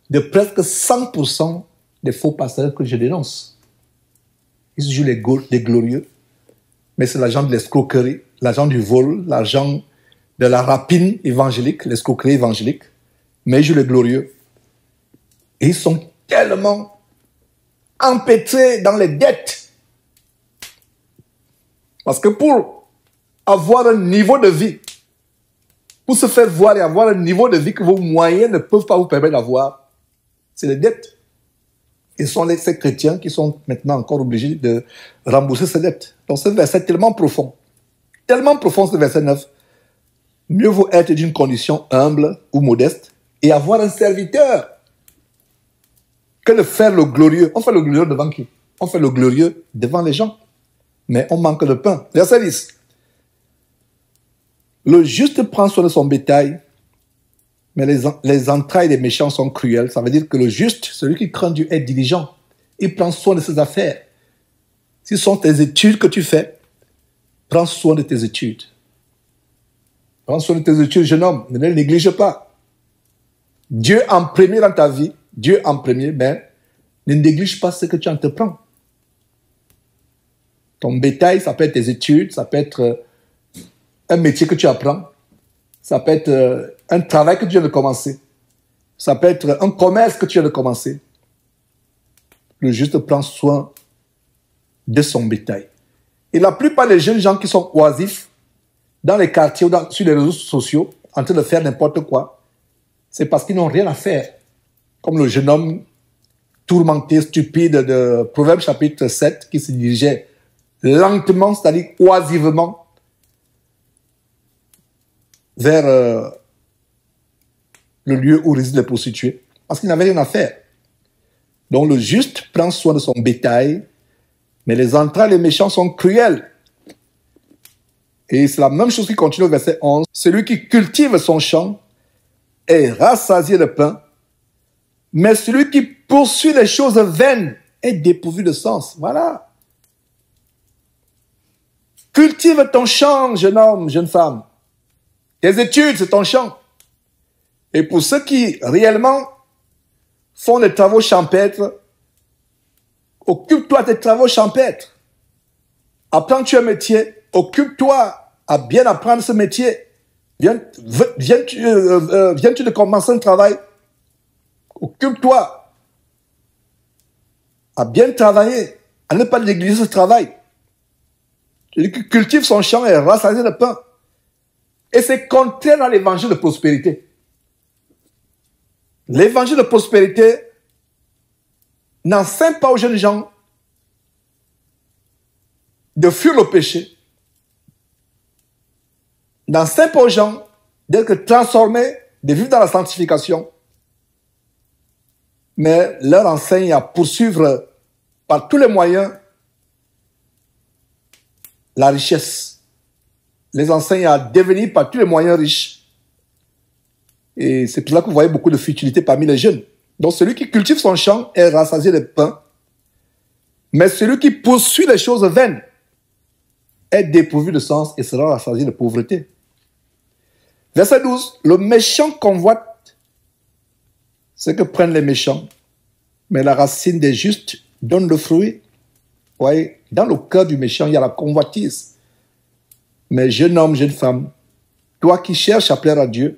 de presque 100% des faux pasteurs que je dénonce. Ils jouent les, les glorieux mais c'est l'argent de l'escroquerie, l'argent du vol, l'argent de la rapine évangélique, l'escroquerie évangélique, mais je le glorieux. Et ils sont tellement empêtrés dans les dettes. Parce que pour avoir un niveau de vie, pour se faire voir et avoir un niveau de vie que vos moyens ne peuvent pas vous permettre d'avoir, c'est les dettes. Ils sont les, ces chrétiens qui sont maintenant encore obligés de rembourser ces dettes. Donc ce verset est tellement profond, tellement profond ce verset 9. Mieux vaut être d'une condition humble ou modeste et avoir un serviteur que de faire le glorieux. On fait le glorieux devant qui? On fait le glorieux devant les gens. Mais on manque de pain. Verset 10. Le juste prend soin de son bétail mais les, entrailles des méchants sont cruelles. Ça veut dire que le juste, celui qui craint Dieu, est diligent. Il prend soin de ses affaires. Si ce sont tes études que tu fais, prends soin de tes études. Prends soin de tes études, jeune homme. Ne les néglige pas. Dieu en premier dans ta vie, Dieu en premier, mais ne néglige pas ce que tu entreprends. Ton bétail, ça peut être tes études, ça peut être euh, un métier que tu apprends, ça peut être euh, un travail que tu viens de commencer. Ça peut être un commerce que tu viens de commencer. Le juste prend soin de son bétail. Et la plupart des jeunes gens qui sont oisifs dans les quartiers ou sur les réseaux sociaux, en train de faire n'importe quoi, c'est parce qu'ils n'ont rien à faire. Comme le jeune homme tourmenté, stupide de Proverbe chapitre 7 qui se dirigeait lentement, c'est-à-dire oisivement, vers euh, le lieu où résident les prostituées, parce qu'il n'avait rien à faire. Donc le juste prend soin de son bétail, mais les entrailles des méchants sont cruelles. Et c'est la même chose qui continue au verset 11. Celui qui cultive son champ est rassasié de pain, mais celui qui poursuit les choses vaines est dépourvu de sens. Voilà. Cultive ton champ, jeune homme, jeune femme. Tes études, c'est ton champ. Et pour ceux qui réellement font des travaux champêtres, occupe-toi des travaux champêtres. Apprends-tu un métier, occupe-toi à bien apprendre ce métier. Viens-tu euh, euh, viens de commencer un travail, occupe-toi à bien travailler, à ne pas négliger ce travail. Celui cultive son champ et rassasié de pain. Et c'est contraire à l'évangile de prospérité. L'évangile de prospérité n'enseigne pas aux jeunes gens de fuir le péché. N'enseigne pas aux gens d'être transformés, de vivre dans la sanctification. Mais leur enseigne à poursuivre par tous les moyens la richesse. Les enseigne à devenir par tous les moyens riches. Et c'est pour ça que vous voyez beaucoup de futilité parmi les jeunes. Donc celui qui cultive son champ est rassasié de pain, mais celui qui poursuit les choses vaines est dépourvu de sens et sera rassasié de pauvreté. Verset 12. Le méchant convoite ce que prennent les méchants, mais la racine des justes donne le fruit. voyez, dans le cœur du méchant, il y a la convoitise. Mais jeune homme, jeune femme, toi qui cherches à plaire à Dieu,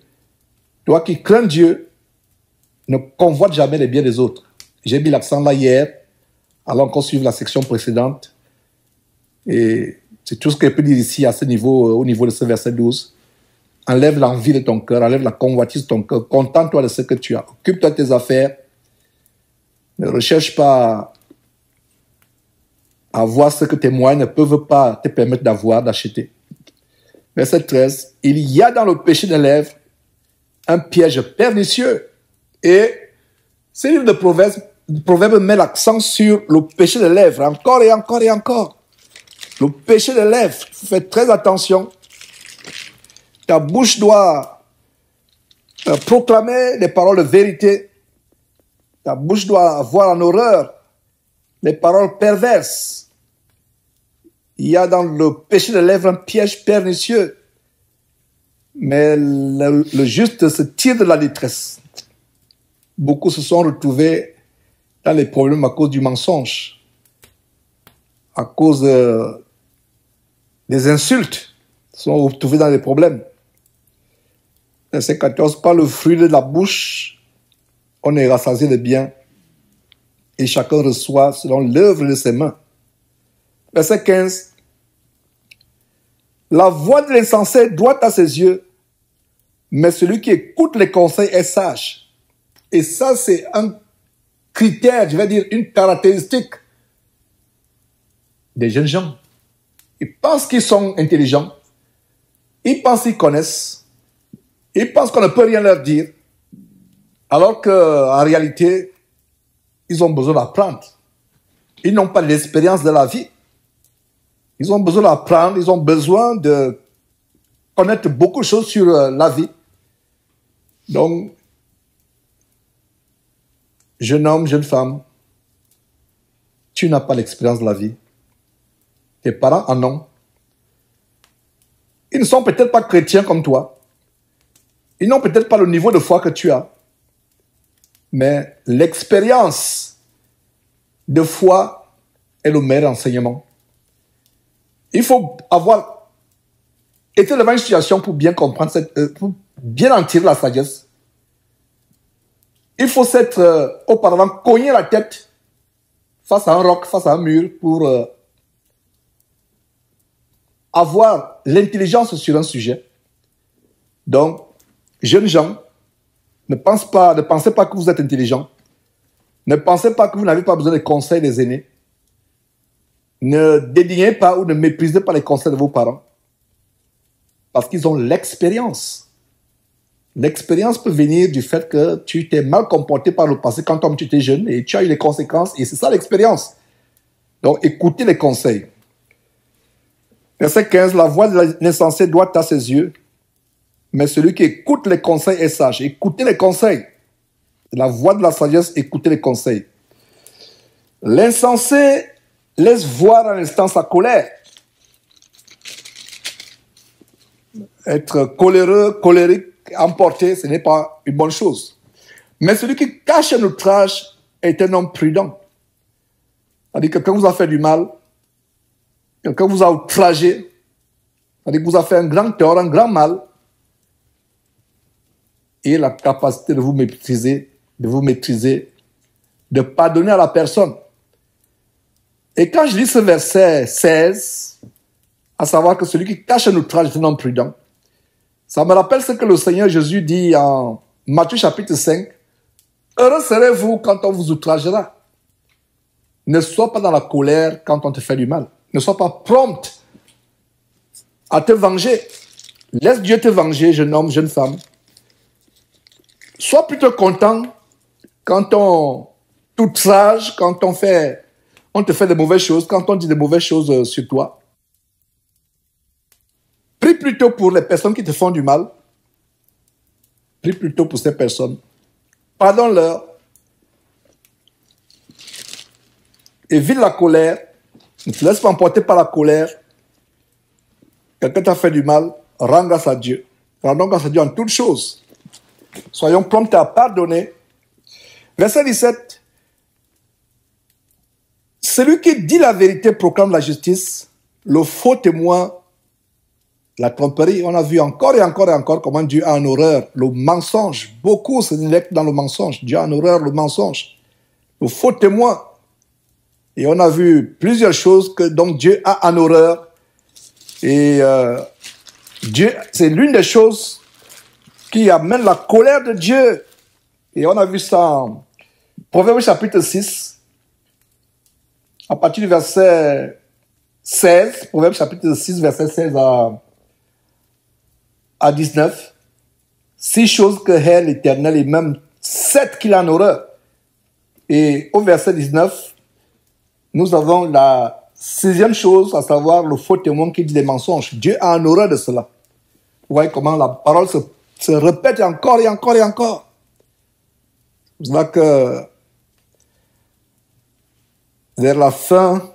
toi qui crains Dieu, ne convoite jamais les biens des autres. J'ai mis l'accent là hier, alors qu'on suit la section précédente. Et c'est tout ce que je peux dire ici à ce niveau, au niveau de ce verset 12. Enlève l'envie de ton cœur, enlève la convoitise de ton cœur. Contente-toi de ce que tu as. Occupe-toi de tes affaires. Ne recherche pas à voir ce que tes moyens ne peuvent pas te permettre d'avoir, d'acheter. Verset 13. Il y a dans le péché des lèvres un piège pernicieux. Et ce livre de Proverbes, met l'accent sur le péché des lèvres, encore et encore et encore. Le péché des lèvres, fais très attention. Ta bouche doit euh, proclamer des paroles de vérité. Ta bouche doit avoir en horreur les paroles perverses. Il y a dans le péché des lèvres un piège pernicieux. Mais le, juste se tire de la détresse. Beaucoup se sont retrouvés dans les problèmes à cause du mensonge, à cause des insultes, se sont retrouvés dans les problèmes. Verset 14, par le fruit de la bouche, on est rassasié de bien et chacun reçoit selon l'œuvre de ses mains. Verset 15, la voix de l'insensé doit à ses yeux, mais celui qui écoute les conseils est sage. Et ça, c'est un critère, je vais dire, une caractéristique des jeunes gens. Ils pensent qu'ils sont intelligents, ils pensent qu'ils connaissent, ils pensent qu'on ne peut rien leur dire, alors qu'en réalité, ils ont besoin d'apprendre. Ils n'ont pas l'expérience de la vie. Ils ont besoin d'apprendre, ils ont besoin de connaître beaucoup de choses sur euh, la vie. Donc, jeune homme, jeune femme, tu n'as pas l'expérience de la vie. Tes parents en ont. Ils ne sont peut-être pas chrétiens comme toi. Ils n'ont peut-être pas le niveau de foi que tu as, mais l'expérience de foi est le meilleur enseignement. Il faut avoir été devant une situation pour bien comprendre, cette, euh, pour bien en tirer la sagesse. Il faut s'être euh, auparavant cogné la tête face à un roc, face à un mur pour euh, avoir l'intelligence sur un sujet. Donc, Jeunes gens, ne, pensez pas, que vous êtes intelligent. Ne pensez pas que vous n'avez pas besoin des conseils des aînés. Ne dédignez pas ou ne méprisez pas les conseils de vos parents. Parce qu'ils ont l'expérience. L'expérience peut venir du fait que tu t'es mal comporté par le passé quand tu étais jeune et tu as eu les conséquences et c'est ça l'expérience. Donc écoutez les conseils. Verset 15, la voix de l'insensé doit à ses yeux mais celui qui écoute les conseils est sage. Écoutez les conseils. La voix de la sagesse, écoutez les conseils. L'insensé laisse voir à l'instant sa colère. Être coléreux, colérique, emporté, ce n'est pas une bonne chose. Mais celui qui cache un outrage est un homme prudent. C'est-à-dire que vous a fait du mal, quelqu'un vous a outragé, c'est-à-dire que vous a fait un grand tort, un grand mal, et la capacité de vous maîtriser, de vous maîtriser, de pardonner à la personne. Et quand je lis ce verset 16, à savoir que celui qui cache un outrage est un homme prudent, ça me rappelle ce que le Seigneur Jésus dit en Matthieu chapitre 5. Heureux serez-vous quand on vous outragera. Ne sois pas dans la colère quand on te fait du mal. Ne sois pas prompt à te venger. Laisse Dieu te venger, jeune homme, jeune femme. Sois plutôt content quand on t'outrage, quand on fait, on te fait de mauvaises choses, quand on dit de mauvaises choses euh, sur toi. Prie plutôt pour les personnes qui te font du mal. Prie plutôt pour ces personnes. Pardonne-leur. Évite la colère. Ne te laisse pas emporter par la colère. Quelqu'un t'a fait du mal, rends grâce à Dieu. Rendons grâce à Dieu en toutes choses. Soyons prompts à pardonner. Verset 17. celui qui dit la vérité proclame la justice, le faux témoin la tromperie. On a vu encore et encore et encore comment Dieu a en horreur le mensonge. Beaucoup se délectent dans le mensonge. Dieu a en horreur le mensonge. Le faux témoin. Et on a vu plusieurs choses que donc Dieu a en horreur. Et euh, Dieu, c'est l'une des choses qui amène la colère de Dieu. Et on a vu ça en Proverbe chapitre 6, à partir du verset 16, Proverbe chapitre 6, verset 16 à, à 19. Six choses que hait l'Éternel et même sept qu'il en horreur. Et au verset 19, nous avons la sixième chose, à savoir le faux témoin qui dit des mensonges. Dieu a en horreur de cela. Vous voyez comment la parole se, se répète encore et encore et encore. C'est que vers la fin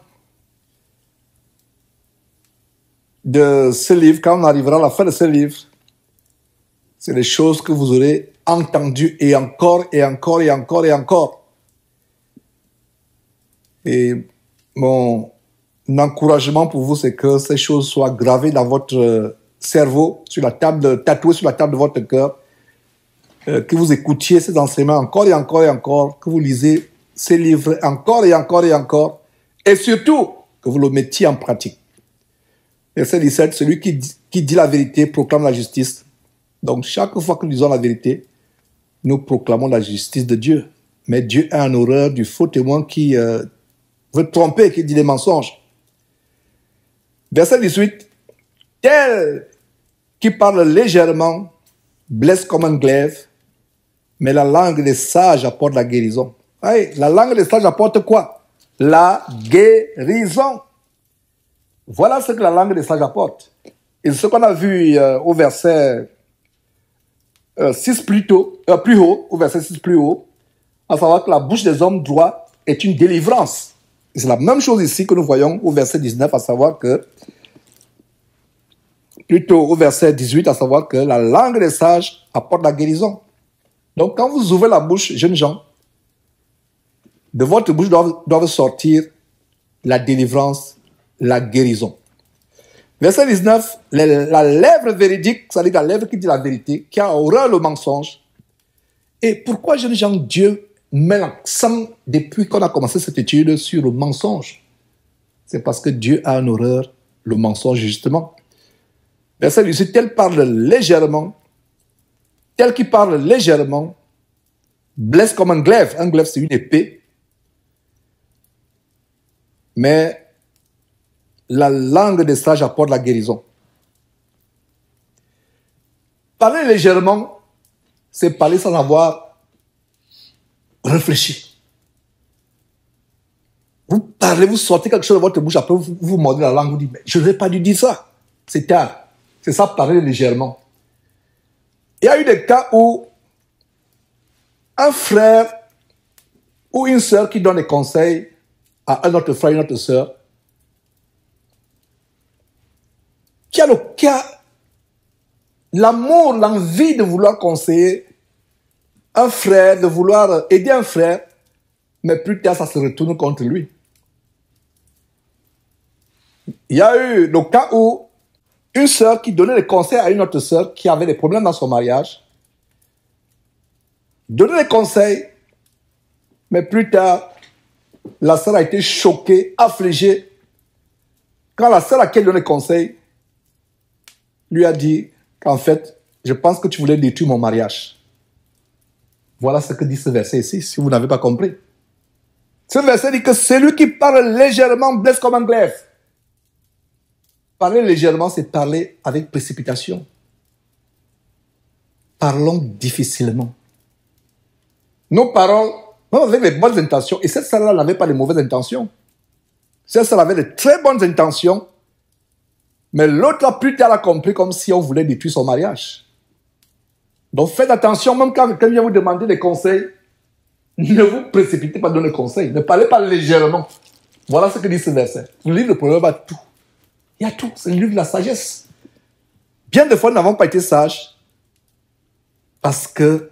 de ce livre, quand on arrivera à la fin de ce livre, c'est les choses que vous aurez entendues et encore et encore et encore et encore. Et mon encouragement pour vous, c'est que ces choses soient gravées dans votre cerveau, sur la table, tatouées sur la table de votre cœur, euh, que vous écoutiez ces enseignements encore et encore et encore, que vous lisez ces livres encore et encore et encore, et surtout que vous le mettiez en pratique. Verset 17, celui qui, qui dit la vérité proclame la justice. Donc chaque fois que nous disons la vérité, nous proclamons la justice de Dieu. Mais Dieu a un horreur du faux témoin qui euh, veut tromper, qui dit des mensonges. Verset 18, tel qui parle légèrement blesse comme un glaive, mais la langue des sages apporte la guérison. la langue des sages apporte quoi? La guérison. Voilà ce que la langue des sages apporte. Et ce qu'on a vu euh, au verset 6 euh, plus, euh, plus haut, au verset 6 plus haut, à savoir que la bouche des hommes droits est une délivrance. C'est la même chose ici que nous voyons au verset 19, à savoir que, plutôt au verset 18, à savoir que la langue des sages apporte la guérison. Donc quand vous ouvrez la bouche, jeunes gens, de votre bouche doivent sortir la délivrance, la guérison. Verset 19, la lèvre véridique, c'est-à-dire la lèvre qui dit la vérité, qui a horreur le mensonge. Et pourquoi, jeunes gens, Dieu met l'accent depuis qu'on a commencé cette étude sur le mensonge? C'est parce que Dieu a en horreur le mensonge, justement. Verset 18, tel parle légèrement, tel qui parle légèrement, blesse comme un glaive. Un glaive, c'est une épée. Mais la langue des sages apporte la guérison. Parler légèrement, c'est parler sans avoir réfléchi. Vous parlez, vous sortez quelque chose de votre bouche, après vous vous mordez la langue, vous dites, mais je n'ai pas dû dire ça. C'est tard. C'est ça, parler légèrement. Il y a eu des cas où un frère ou une sœur qui donne des conseils à un autre frère, une autre sœur, qui a le cas, l'amour, l'envie de vouloir conseiller un frère, de vouloir aider un frère, mais plus tard, ça se retourne contre lui. Il y a eu le cas où une sœur qui donnait des conseils à une autre sœur qui avait des problèmes dans son mariage, donnait des conseils, mais plus tard, la sœur a été choquée, affligée. Quand la sœur à qui elle donnait des conseils lui a dit qu'en fait, je pense que tu voulais détruire mon mariage. Voilà ce que dit ce verset ici, si vous n'avez pas compris. Ce verset dit que celui qui parle légèrement blesse comme un glaive. Parler légèrement, c'est parler avec précipitation. Parlons difficilement. Nos paroles, même avec les bonnes intentions, et cette salle-là n'avait pas de mauvaises intentions. Cette salle avait de très bonnes intentions, mais l'autre a plus tard compris comme si on voulait détruire son mariage. Donc faites attention, même quand quelqu'un vient vous demander des conseils, ne vous précipitez pas dans les conseils. Ne parlez pas légèrement. Voilà ce que dit ce verset. Le livre de Proverbe a tout. Il y a tout. C'est le livre de la sagesse. Bien des fois, nous n'avons pas été sages parce que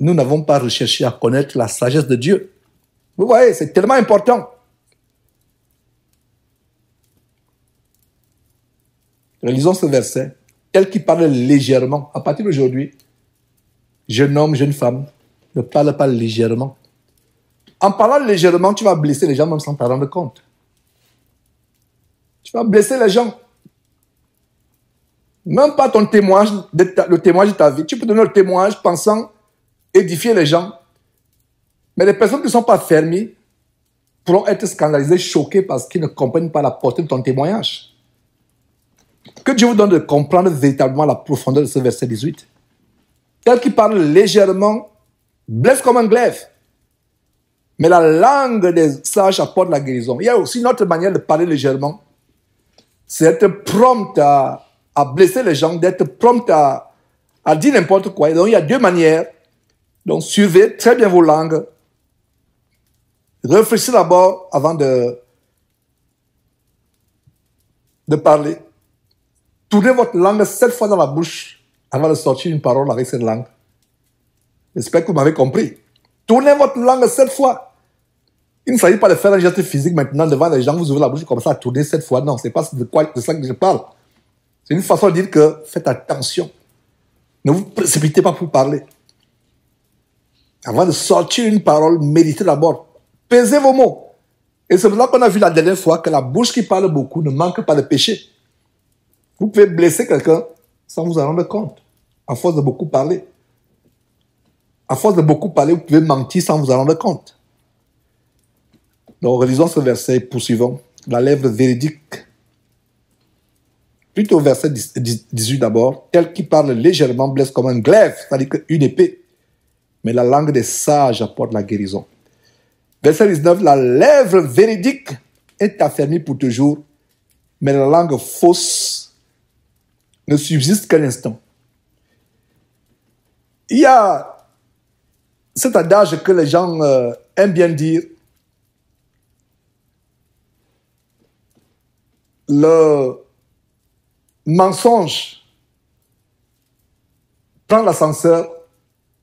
nous n'avons pas recherché à connaître la sagesse de Dieu. Vous voyez, c'est tellement important. Relisons ce verset, tel qui parle légèrement. À partir d'aujourd'hui, jeune homme, jeune femme, ne parle pas légèrement. En parlant légèrement, tu vas blesser les gens même sans t'en rendre compte. Tu vas blesser les gens. Même pas ton témoignage, le témoignage de ta vie. Tu peux donner le témoignage pensant édifier les gens. Mais les personnes qui ne sont pas fermées pourront être scandalisées, choquées parce qu'ils ne comprennent pas la portée de ton témoignage. Que Dieu vous donne de comprendre véritablement la profondeur de ce verset 18. Tel qui parle légèrement, blesse comme un glaive. Mais la langue des sages apporte la guérison. Il y a aussi une autre manière de parler légèrement. C'est être prompt à, blesser les gens, d'être prompt à, à dire n'importe quoi. donc il y a deux manières. Donc suivez très bien vos langues. Réfléchissez d'abord avant de, de parler. Tournez votre langue sept fois dans la bouche avant de sortir une parole avec cette langue. J'espère que vous m'avez compris. Tournez votre langue sept fois. Il ne s'agit pas de faire un geste physique maintenant devant les gens, vous ouvrez la bouche comme ça à tourner cette fois. Non, c'est pas de, de ça que je parle. C'est une façon de dire que faites attention. Ne vous précipitez pas pour parler. Avant de sortir une parole, méditez d'abord. Pesez vos mots. Et c'est pour ça qu'on a vu la dernière fois que la bouche qui parle beaucoup ne manque pas de péché. Vous pouvez blesser quelqu'un sans vous en rendre compte, à force de beaucoup parler. À force de beaucoup parler, vous pouvez mentir sans vous en rendre compte. Donc, relisons ce verset poursuivant. La lèvre véridique. Plutôt verset 18 d'abord. Tel qui parle légèrement blesse comme un glaive, c'est-à-dire une épée. Mais la langue des sages apporte la guérison. Verset 19. La lèvre véridique est affermie pour toujours, mais la langue fausse ne subsiste qu'un instant. Il y a cet adage que les gens euh, aiment bien dire le mensonge prend l'ascenseur,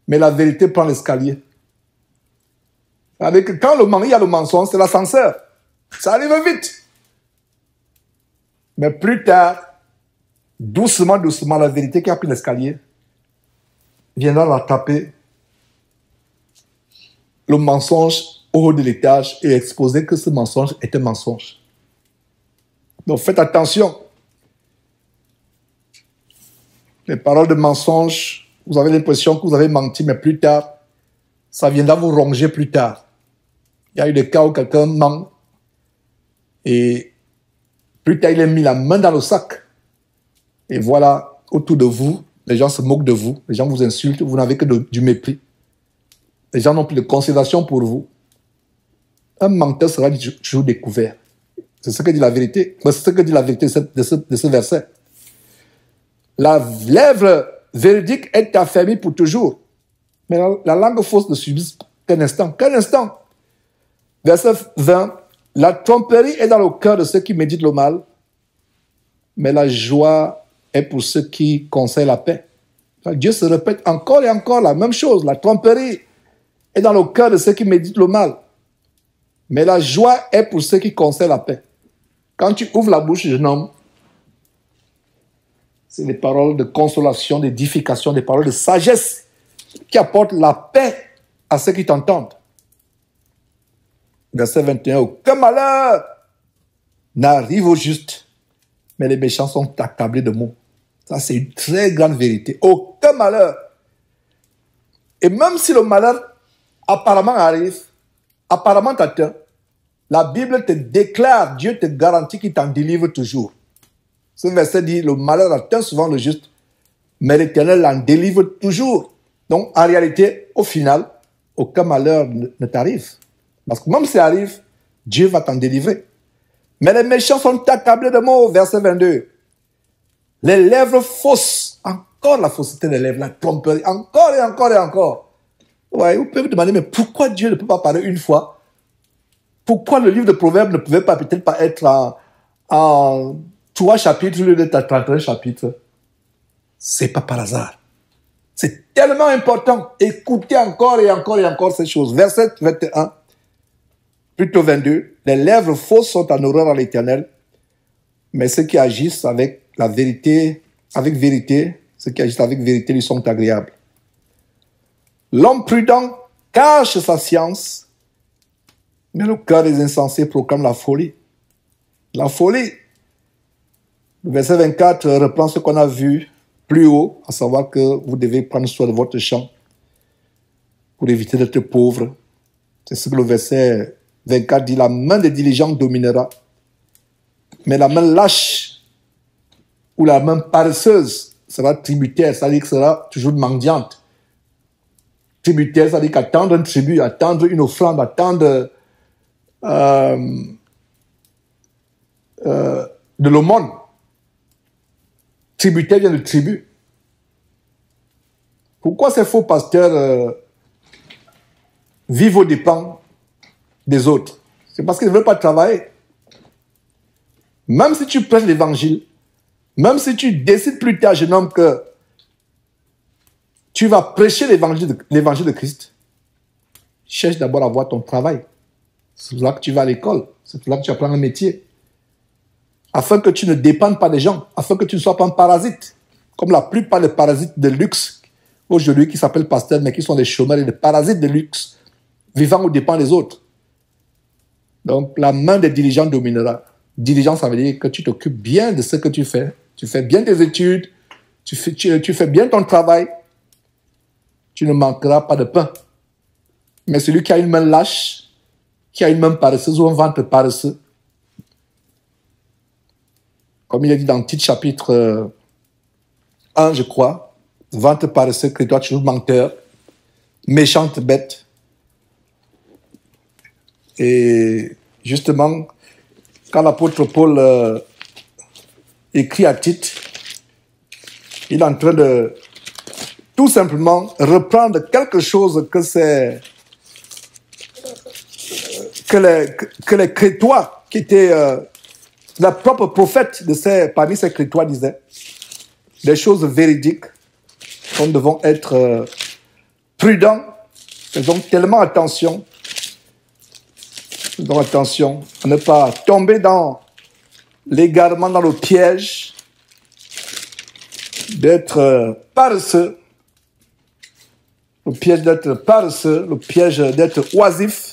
mais la vérité prend l'escalier. Avec quand le mari a le mensonge, c'est l'ascenseur. Ça arrive vite. Mais plus tard, doucement, doucement, la vérité qui a pris l'escalier viendra la taper. Le mensonge au haut de l'étage et exposer que ce mensonge est un mensonge. Donc faites attention. Les paroles de mensonge, vous avez l'impression que vous avez menti, mais plus tard, ça viendra vous ronger plus tard. Il y a eu des cas où quelqu'un ment et plus tard il a mis la main dans le sac. Et voilà, autour de vous, les gens se moquent de vous, les gens vous insultent, vous n'avez que du mépris. Les gens n'ont plus de considération pour vous. Un menteur sera toujours découvert. C'est ce que dit la vérité. C'est ce que dit la vérité de ce, verset. La lèvre véridique est affermie pour toujours. Mais la, langue fausse ne subit qu'un instant. Qu'un instant. Verset 20. La tromperie est dans le cœur de ceux qui méditent le mal, mais la joie est pour ceux qui conseillent la paix. Dieu se répète encore et encore la même chose. La tromperie est dans le cœur de ceux qui méditent le mal, mais la joie est pour ceux qui conseillent la paix. Quand tu ouvres la bouche jeune homme, c'est des paroles de consolation, d'édification, des paroles de sagesse qui apportent la paix à ceux qui t'entendent. Verset 21, aucun malheur n'arrive au juste, mais les méchants sont accablés de mots. Ça, c'est une très grande vérité. Aucun malheur. Et même si le malheur apparemment arrive, apparemment t'atteint, la Bible te déclare, Dieu te garantit qu'il t'en délivre toujours. Ce verset dit, le malheur atteint souvent le juste, mais l'Éternel l'en délivre toujours. Donc, en réalité, au final, aucun malheur ne t'arrive. Parce que même s'il arrive, Dieu va t'en délivrer. Mais les méchants sont accablés de mots, verset 22. Les lèvres fausses, encore la fausseté des lèvres, la tromperie, encore et encore et encore. Ouais, vous pouvez vous demander, mais pourquoi Dieu ne peut pas parler une fois pourquoi le livre de Proverbes ne pouvait pas peut-être pas être en, trois chapitres au lieu d'être en 31 chapitres? C'est pas par hasard. C'est tellement important. Écoutez encore et encore et encore ces choses. Verset 21. plutôt 22, les lèvres fausses sont en horreur à l'éternel, mais ceux qui agissent avec la vérité, avec vérité, ceux qui agissent avec vérité lui sont agréables. L'homme prudent cache sa science, mais le cœur des insensés proclame la folie. La folie. Le verset 24 reprend ce qu'on a vu plus haut, à savoir que vous devez prendre soin de votre champ pour éviter d'être pauvre. C'est ce que le verset 24 dit, la main des diligents dominera, mais la main lâche ou la main paresseuse sera tributaire, c'est-à-dire que sera toujours mendiante. Tributaire, c'est-à-dire qu'attendre un tribut, attendre une offrande, attendre de l'aumône. Tributaire vient de tribu. Pourquoi ces faux pasteurs euh, vivent aux dépens des autres? C'est parce qu'ils ne veulent pas travailler. Même si tu prêches l'évangile, même si tu décides plus tard, jeune homme, que tu vas prêcher l'évangile de, l'évangile de Christ, cherche d'abord à voir ton travail. C'est là que tu vas à l'école. C'est là que tu apprends un métier. Afin que tu ne dépendes pas des gens. Afin que tu ne sois pas un parasite. Comme la plupart des parasites de luxe aujourd'hui qui s'appellent pasteurs, mais qui sont des chômeurs et des parasites de luxe, vivant aux dépens des autres. Donc, la main des dirigeants dominera. Diligence, ça veut dire que tu t'occupes bien de ce que tu fais. Tu fais bien tes études, tu fais, tu fais bien ton travail. Tu ne manqueras pas de pain. Mais celui qui a une main lâche, qui a une main paresseuse ou un ventre paresseux. Comme il est dit dans le titre chapitre 1, je crois, ventre paresseux, toi toujours menteur, méchante bête. Et justement, quand l'apôtre Paul euh, écrit à Tite, il est en train de tout simplement reprendre quelque chose que c'est que les, que les crétois, qui étaient euh, la propre prophète de ces, parmi ces crétois, disait des choses véridiques. Nous devons être euh, prudents, faisons tellement attention, faisons attention à ne pas tomber dans l'égarement, dans le piège d'être euh, paresseux, le piège d'être paresseux, le piège d'être oisif,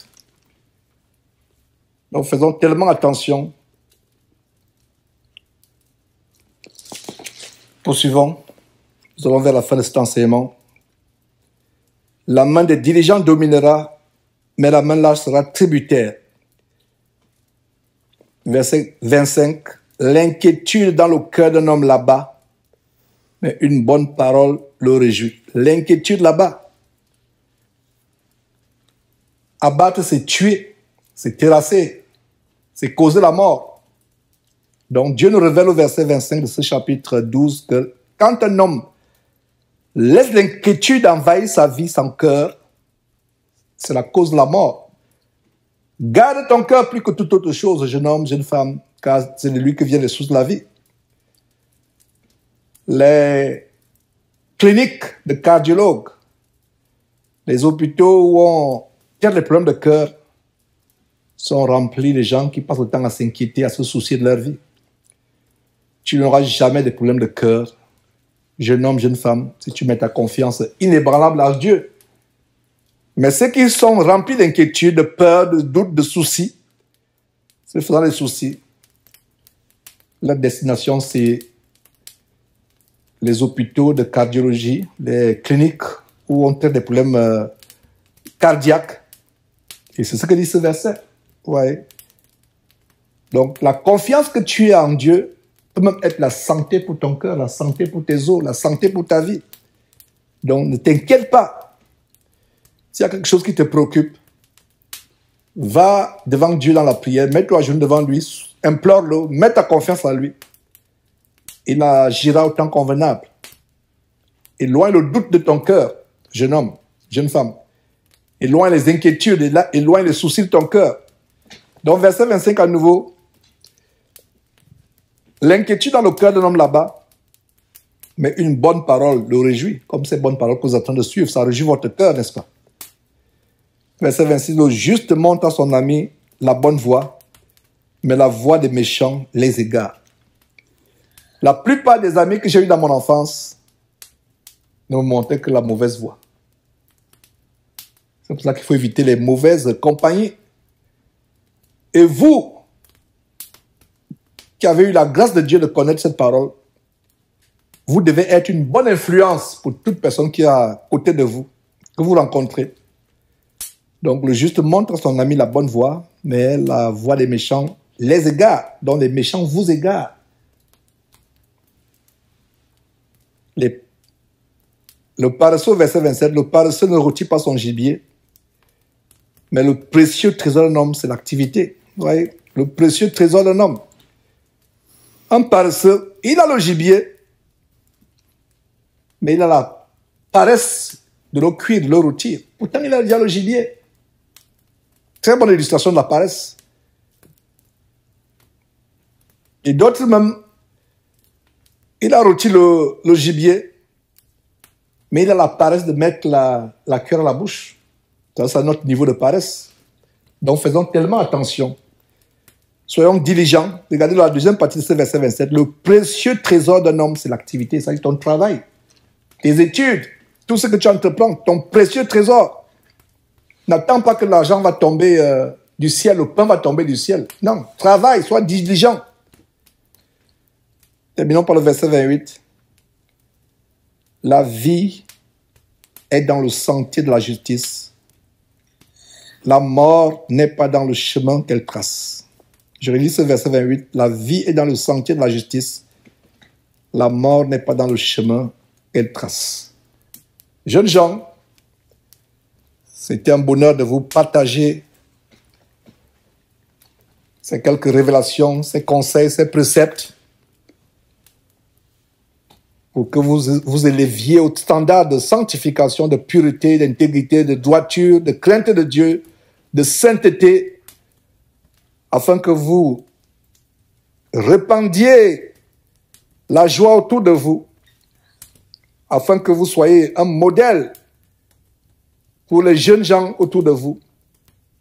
nous faisons tellement attention. Poursuivons. Nous allons vers la fin de cet enseignement. La main des dirigeants dominera, mais la main là sera tributaire. Verset 25. L'inquiétude dans le cœur d'un homme là-bas, mais une bonne parole le réjouit. L'inquiétude là-bas. Abattre, c'est tuer, c'est terrasser, c'est causer la mort. Donc Dieu nous révèle au verset 25 de ce chapitre 12 que quand un homme laisse l'inquiétude envahir sa vie, son cœur, c'est la cause de la mort. Garde ton cœur plus que toute autre chose, jeune homme, jeune femme, car c'est de lui que viennent les sources de la vie. Les cliniques de cardiologues, les hôpitaux où on traite les problèmes de cœur, sont remplis de gens qui passent le temps à s'inquiéter, à se soucier de leur vie. Tu n'auras jamais de problèmes de cœur, jeune homme, jeune femme, si tu mets ta confiance inébranlable en Dieu. Mais ceux qui sont remplis d'inquiétude, de peur, de doute, de soucis, se faisant des soucis, la destination, c'est les hôpitaux de cardiologie, les cliniques où on traite des problèmes euh, cardiaques. Et c'est ce que dit ce verset. Ouais. Donc, la confiance que tu as en Dieu peut même être la santé pour ton cœur, la santé pour tes os, la santé pour ta vie. Donc, ne t'inquiète pas. S'il y a quelque chose qui te préoccupe, va devant Dieu dans la prière, mets-toi à genoux devant lui, implore-le, mets ta confiance en lui. Il agira autant convenable. Éloigne le doute de ton cœur, jeune homme, jeune femme. Éloigne les inquiétudes, éloigne les soucis de ton cœur. Donc, verset 25 à nouveau. L'inquiétude dans le cœur d'un homme là-bas, mais une bonne parole le réjouit, comme ces bonnes paroles que vous êtes en train de suivre, ça réjouit votre cœur, n'est-ce pas? Verset 26, le juste montre à son ami la bonne voie, mais la voie des méchants les égare. La plupart des amis que j'ai eus dans mon enfance ne me montraient que la mauvaise voie. C'est pour ça qu'il faut éviter les mauvaises compagnies. Et vous, qui avez eu la grâce de Dieu de connaître cette parole, vous devez être une bonne influence pour toute personne qui est à côté de vous, que vous rencontrez. Donc le juste montre à son ami la bonne voie, mais la voie des méchants les égare, dont les méchants vous égarent. Le paresseux, verset 27, le paresseux ne retire pas son gibier, mais le précieux trésor d'un homme, c'est l'activité. Le précieux trésor d'un homme. Un paresseux, il a le gibier, mais il a la paresse de le cuire, de le rôtir. Pourtant, il a déjà le gibier. Très bonne illustration de la paresse. Et d'autres même, il a rôti le, le, gibier, mais il a la paresse de mettre la, la cuillère à la bouche. Ça, c'est notre niveau de paresse. Donc faisons tellement attention. Soyons diligents. Regardez la deuxième partie de ce verset 27. Le précieux trésor d'un homme, c'est l'activité, c'est ton travail, tes études, tout ce que tu entreprends, ton précieux trésor. N'attends pas que l'argent va tomber euh, du ciel, le pain va tomber du ciel. Non, travaille, sois diligent. Terminons par le verset 28. La vie est dans le sentier de la justice. La mort n'est pas dans le chemin qu'elle trace. Je relis ce verset 28. La vie est dans le sentier de la justice. La mort n'est pas dans le chemin qu'elle trace. Jeunes gens, c'était un bonheur de vous partager ces quelques révélations, ces conseils, ces préceptes pour que vous vous éleviez au standard de sanctification, de pureté, d'intégrité, de droiture, de crainte de Dieu, de sainteté, afin que vous répandiez la joie autour de vous, afin que vous soyez un modèle pour les jeunes gens autour de vous,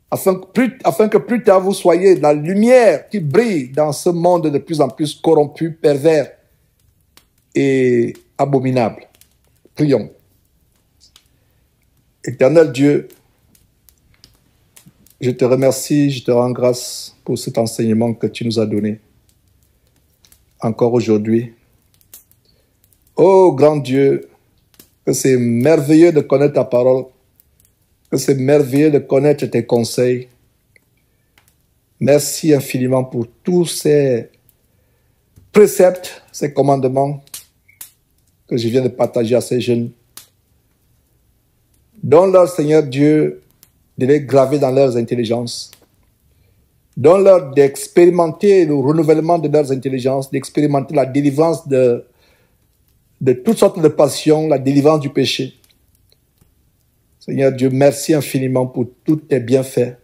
afin que, plus, tard vous soyez la lumière qui brille dans ce monde de plus en plus corrompu, pervers et abominable. Prions. Éternel Dieu, je te remercie, je te rends grâce pour cet enseignement que tu nous as donné encore aujourd'hui. Oh grand Dieu, que c'est merveilleux de connaître ta parole, que c'est merveilleux de connaître tes conseils. Merci infiniment pour tous ces préceptes, ces commandements que je viens de partager à ces jeunes. Donne-leur, Seigneur Dieu, de les graver dans leurs intelligences. Donne-leur d'expérimenter le renouvellement de leurs intelligences, d'expérimenter la délivrance de, de toutes sortes de passions, la délivrance du péché. Seigneur Dieu, merci infiniment pour tous tes bienfaits,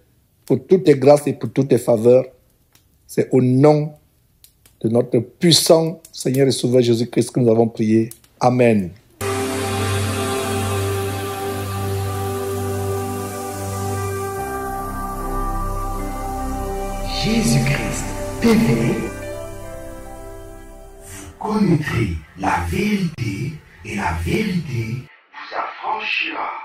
pour toutes tes grâces et pour toutes tes faveurs. C'est au nom de notre puissant Seigneur et Sauveur Jésus-Christ que nous avons prié. Amen. Vous connaîtrez la vérité et la vérité vous affranchira.